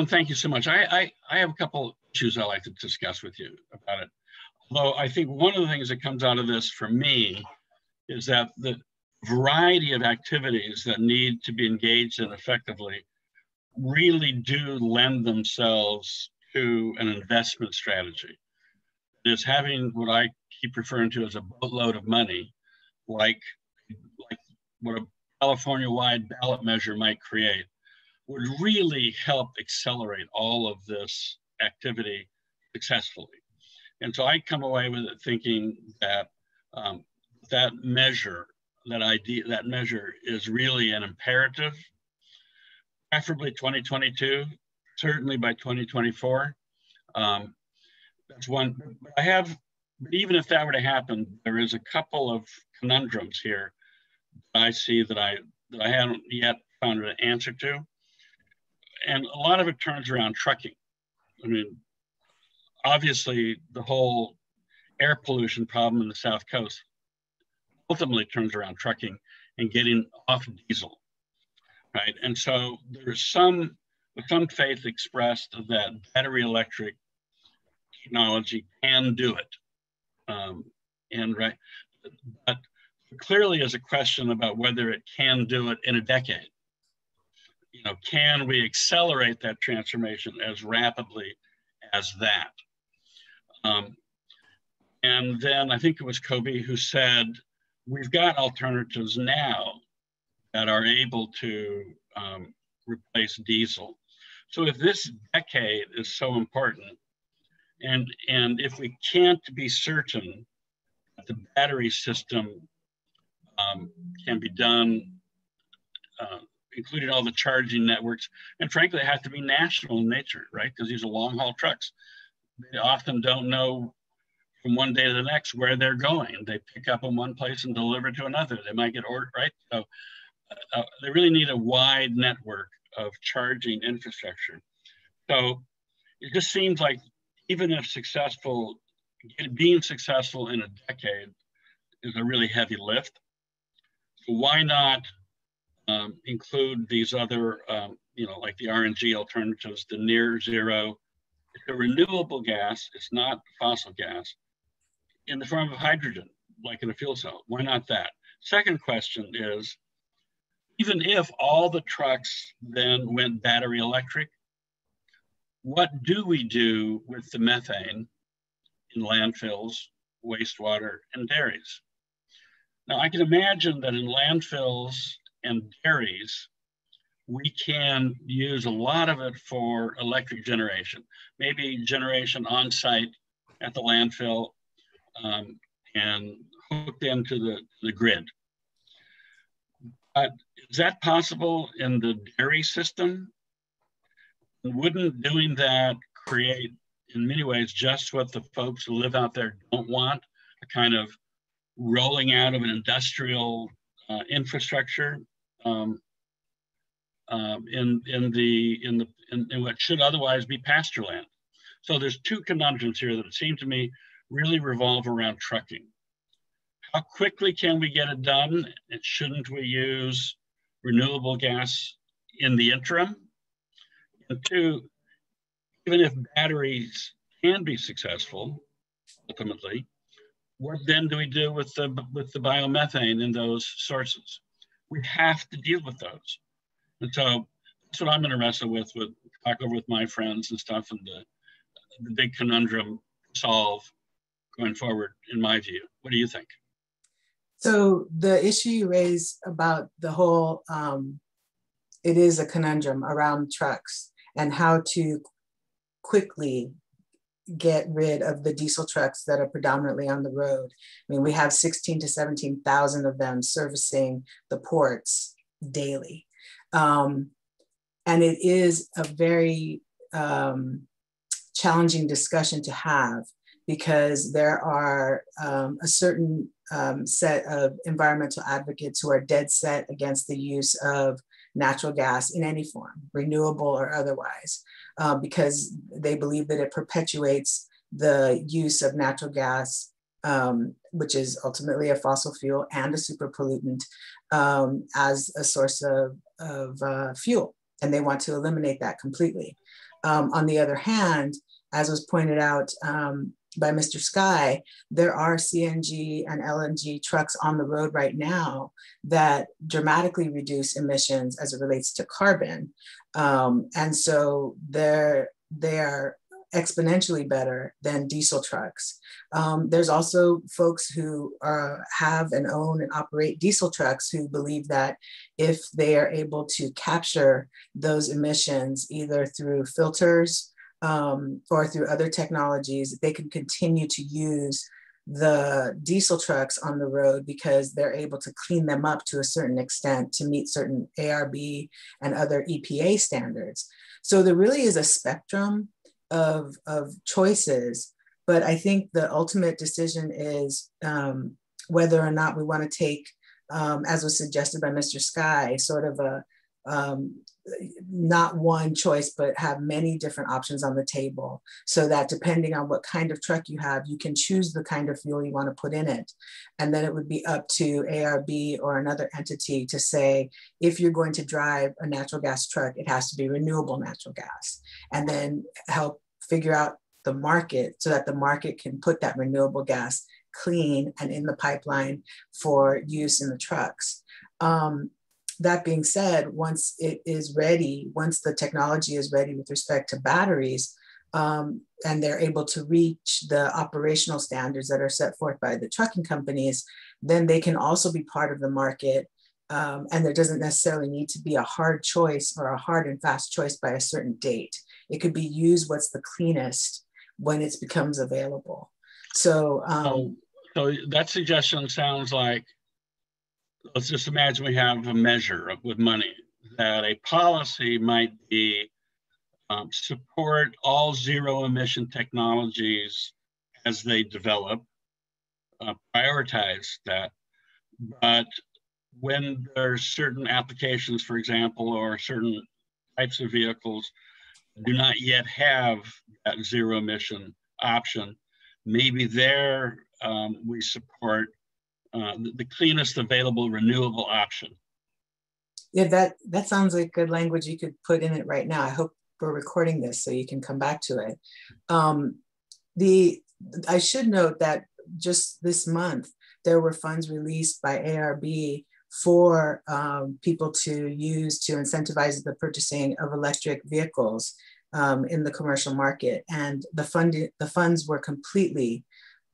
thank you so much. I, I, I have a couple issues I'd like to discuss with you about it. Although I think one of the things that comes out of this for me is that the variety of activities that need to be engaged in effectively really do lend themselves to an investment strategy. Is having what I keep referring to as a boatload of money, like, like what a California-wide ballot measure might create would really help accelerate all of this activity successfully. And so I come away with it thinking that um, that measure, that idea, that measure is really an imperative, preferably 2022, certainly by 2024. Um, that's one. I have, even if that were to happen, there is a couple of conundrums here I see that I that I haven't yet found an answer to and a lot of it turns around trucking. I mean, obviously, the whole air pollution problem in the South Coast ultimately turns around trucking and getting off diesel, right? And so there's some some faith expressed that battery electric technology can do it, um, and right, but clearly is a question about whether it can do it in a decade you know, can we accelerate that transformation as rapidly as that? Um, and then I think it was Coby who said, we've got alternatives now that are able to um, replace diesel. So if this decade is so important, And, and if we can't be certain that the battery system um, can be done, uh, including all the charging networks, and frankly, it has to be national in nature, right? Because these are long haul trucks. They often don't know from one day to the next where they're going. They pick up in one place and deliver to another. They might get ordered, right? So uh, uh they really need a wide network of charging infrastructure. So it just seems like even if successful, being successful in a decade is a really heavy lift. So why not um, include these other, um, you know, like the RNG alternatives, the near zero, a renewable gas, it's not fossil gas, in the form of hydrogen, like in a fuel cell. Why not that? Second question is, even if all the trucks then went battery electric, what do we do with the methane in landfills, wastewater, and dairies? Now, I can imagine that in landfills and dairies, we can use a lot of it for electric generation, maybe generation on site at the landfill um, and hooked into the, the grid. But is that possible in the dairy system? Wouldn't doing that create, in many ways, just what the folks who live out there don't want? A kind of rolling out of an industrial uh, infrastructure um, um, in in the in the in, in, what should otherwise be pasture land. So there's two conundrums here that it seem to me really revolve around trucking. How quickly can we get it done? And shouldn't we use renewable gas in the interim? And two, even if batteries can be successful, ultimately, what then do we do with the with the biomethane in those sources? We have to deal with those. And so that's what I'm going to wrestle with, with talk over with my friends and stuff, and the, the big conundrum solve going forward, in my view. What do you think? So the issue you raise about the whole, um, it is a conundrum around trucks and how to quickly get rid of the diesel trucks that are predominantly on the road. I mean, we have 16 to 17,000 of them servicing the ports daily. Um, and it is a very um, challenging discussion to have because there are um, a certain um, set of environmental advocates who are dead set against the use of natural gas in any form, renewable or otherwise, uh, because they believe that it perpetuates the use of natural gas, um, which is ultimately a fossil fuel and a super pollutant, um, as a source of, of uh, fuel. And they want to eliminate that completely. Um, on the other hand, as was pointed out um, by Mr. Skye, there are CNG and LNG trucks on the road right now that dramatically reduce emissions as it relates to carbon. Um, and so they're, they're exponentially better than diesel trucks. Um, there's also folks who are, have and own and operate diesel trucks who believe that if they are able to capture those emissions either through filters um, or through other technologies, they can continue to use the diesel trucks on the road because they're able to clean them up to a certain extent to meet certain ARB and other EPA standards. So there really is a spectrum of, of choices, but I think the ultimate decision is um, whether or not we want to take, um, as was suggested by Mr. Skye, sort of a um, not one choice, but have many different options on the table so that depending on what kind of truck you have, you can choose the kind of fuel you want to put in it. And then it would be up to ARB or another entity to say, if you're going to drive a natural gas truck, it has to be renewable natural gas. And then help figure out the market so that the market can put that renewable gas clean and in the pipeline for use in the trucks. Um, that being said, once it is ready, once the technology is ready with respect to batteries, um, and they're able to reach the operational standards that are set forth by the trucking companies, then they can also be part of the market. Um, and there doesn't necessarily need to be a hard choice or a hard and fast choice by a certain date. It could be use what's the cleanest when it becomes available. So, um, so, so that suggestion sounds like let's just imagine we have a measure of, with money that a policy might be um, support all zero emission technologies as they develop, uh, prioritize that. But when there's certain applications, for example, or certain types of vehicles do not yet have that zero emission option, maybe there um, we support uh, the, cleanest available renewable option. Yeah, that that sounds like good language you could put in it right now. I hope we're recording this so you can come back to it. Um, the I should note that just this month there were funds released by ARB for um, people to use to incentivize the purchasing of electric vehicles um, in the commercial market, and the fund the funds were completely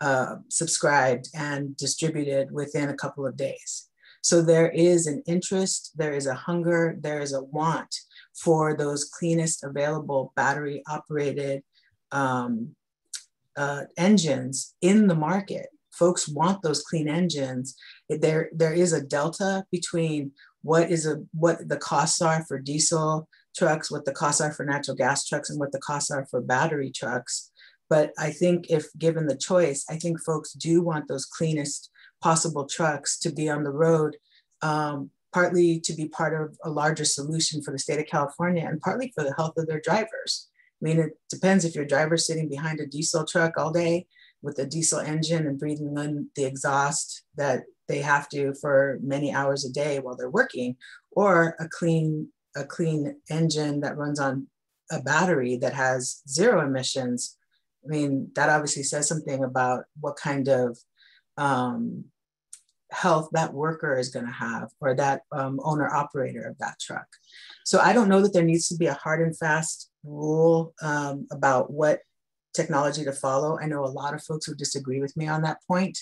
uh, subscribed and distributed within a couple of days. So there is an interest, there is a hunger, there is a want for those cleanest available battery operated um, uh, engines in the market. Folks want those clean engines. There, there is a delta between what is a what the costs are for diesel trucks, what the costs are for natural gas trucks, and what the costs are for battery trucks. But I think if given the choice, I think folks do want those cleanest possible trucks to be on the road, um, partly to be part of a larger solution for the state of California and partly for the health of their drivers. I mean, it depends if your driver's sitting behind a diesel truck all day with a diesel engine and breathing in the exhaust that they have to for many hours a day while they're working, or a clean a clean engine that runs on a battery that has zero emissions. I mean, that obviously says something about what kind of um, health that worker is going to have or that um, owner operator of that truck. So I don't know that there needs to be a hard and fast rule um, about what technology to follow. I know a lot of folks who disagree with me on that point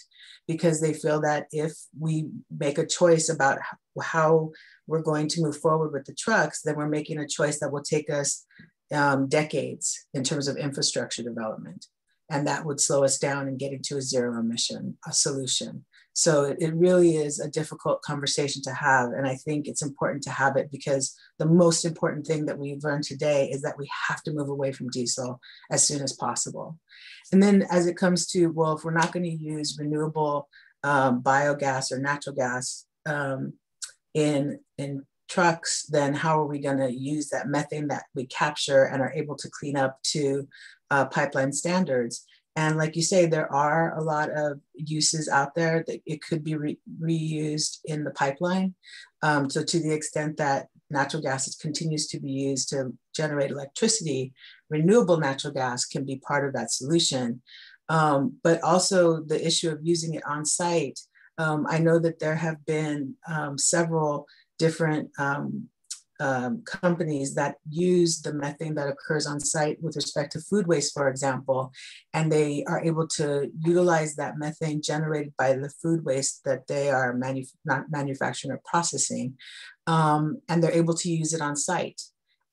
because they feel that if we make a choice about how we're going to move forward with the trucks, then we're making a choice that will take us um, decades in terms of infrastructure development. And that would slow us down in getting to a zero emission a solution. So it, really is a difficult conversation to have. And I think it's important to have it because the most important thing that we've learned today is that we have to move away from diesel as soon as possible. And then as it comes to, well, if we're not going to use renewable um, biogas or natural gas um, in, in trucks, then how are we going to use that methane that we capture and are able to clean up to uh, pipeline standards? And like you say, there are a lot of uses out there that it could be re reused in the pipeline. Um, so to the extent that natural gas continues to be used to generate electricity, renewable natural gas can be part of that solution. Um, but also the issue of using it on site. Um, I know that there have been um, several different um, um, companies that use the methane that occurs on site with respect to food waste, for example, and they are able to utilize that methane generated by the food waste that they are manu not manufacturing or processing, um, and they're able to use it on site.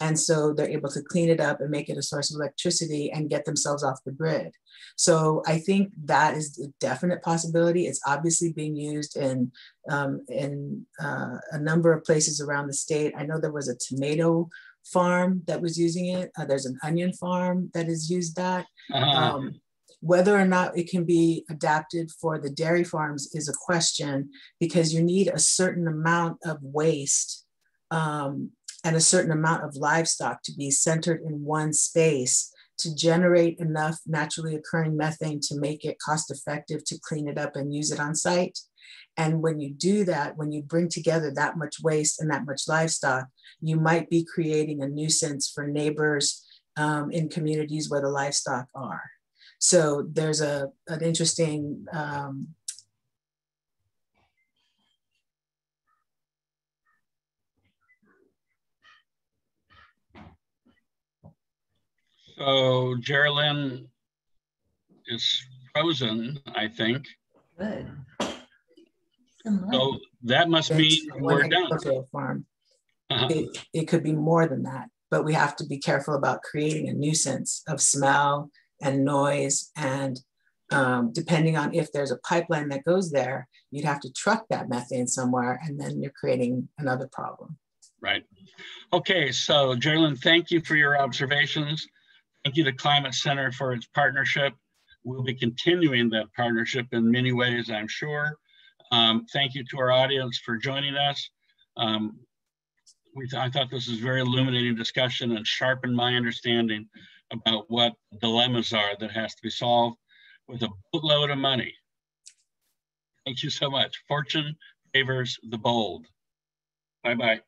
And so they're able to clean it up and make it a source of electricity and get themselves off the grid. So I think that is a definite possibility. It's obviously being used in, um, in uh, a number of places around the state. I know there was a tomato farm that was using it. Uh, there's an onion farm that has used that. Uh-huh. Um, whether or not it can be adapted for the dairy farms is a question because you need a certain amount of waste um, and a certain amount of livestock to be centered in one space to generate enough naturally occurring methane to make it cost effective to clean it up and use it on site. And when you do that, when you bring together that much waste and that much livestock, you might be creating a nuisance for neighbors um, in communities where the livestock are. So there's a, an interesting um, So Jerilyn is frozen, I think. Good. So that must mean we're done. Farm. Uh -huh. it, it could be more than that, but we have to be careful about creating a nuisance of smell and noise and um, depending on if there's a pipeline that goes there, you'd have to truck that methane somewhere and then you're creating another problem. Right. Okay, so Jerilyn, thank you for your observations. Thank you to Climate Center for its partnership. We'll be continuing that partnership in many ways, I'm sure. Um, thank you to our audience for joining us. Um, we th I thought this was very illuminating discussion and sharpened my understanding about what dilemmas are that has to be solved with a boatload of money. Thank you so much. Fortune favors the bold. Bye-bye.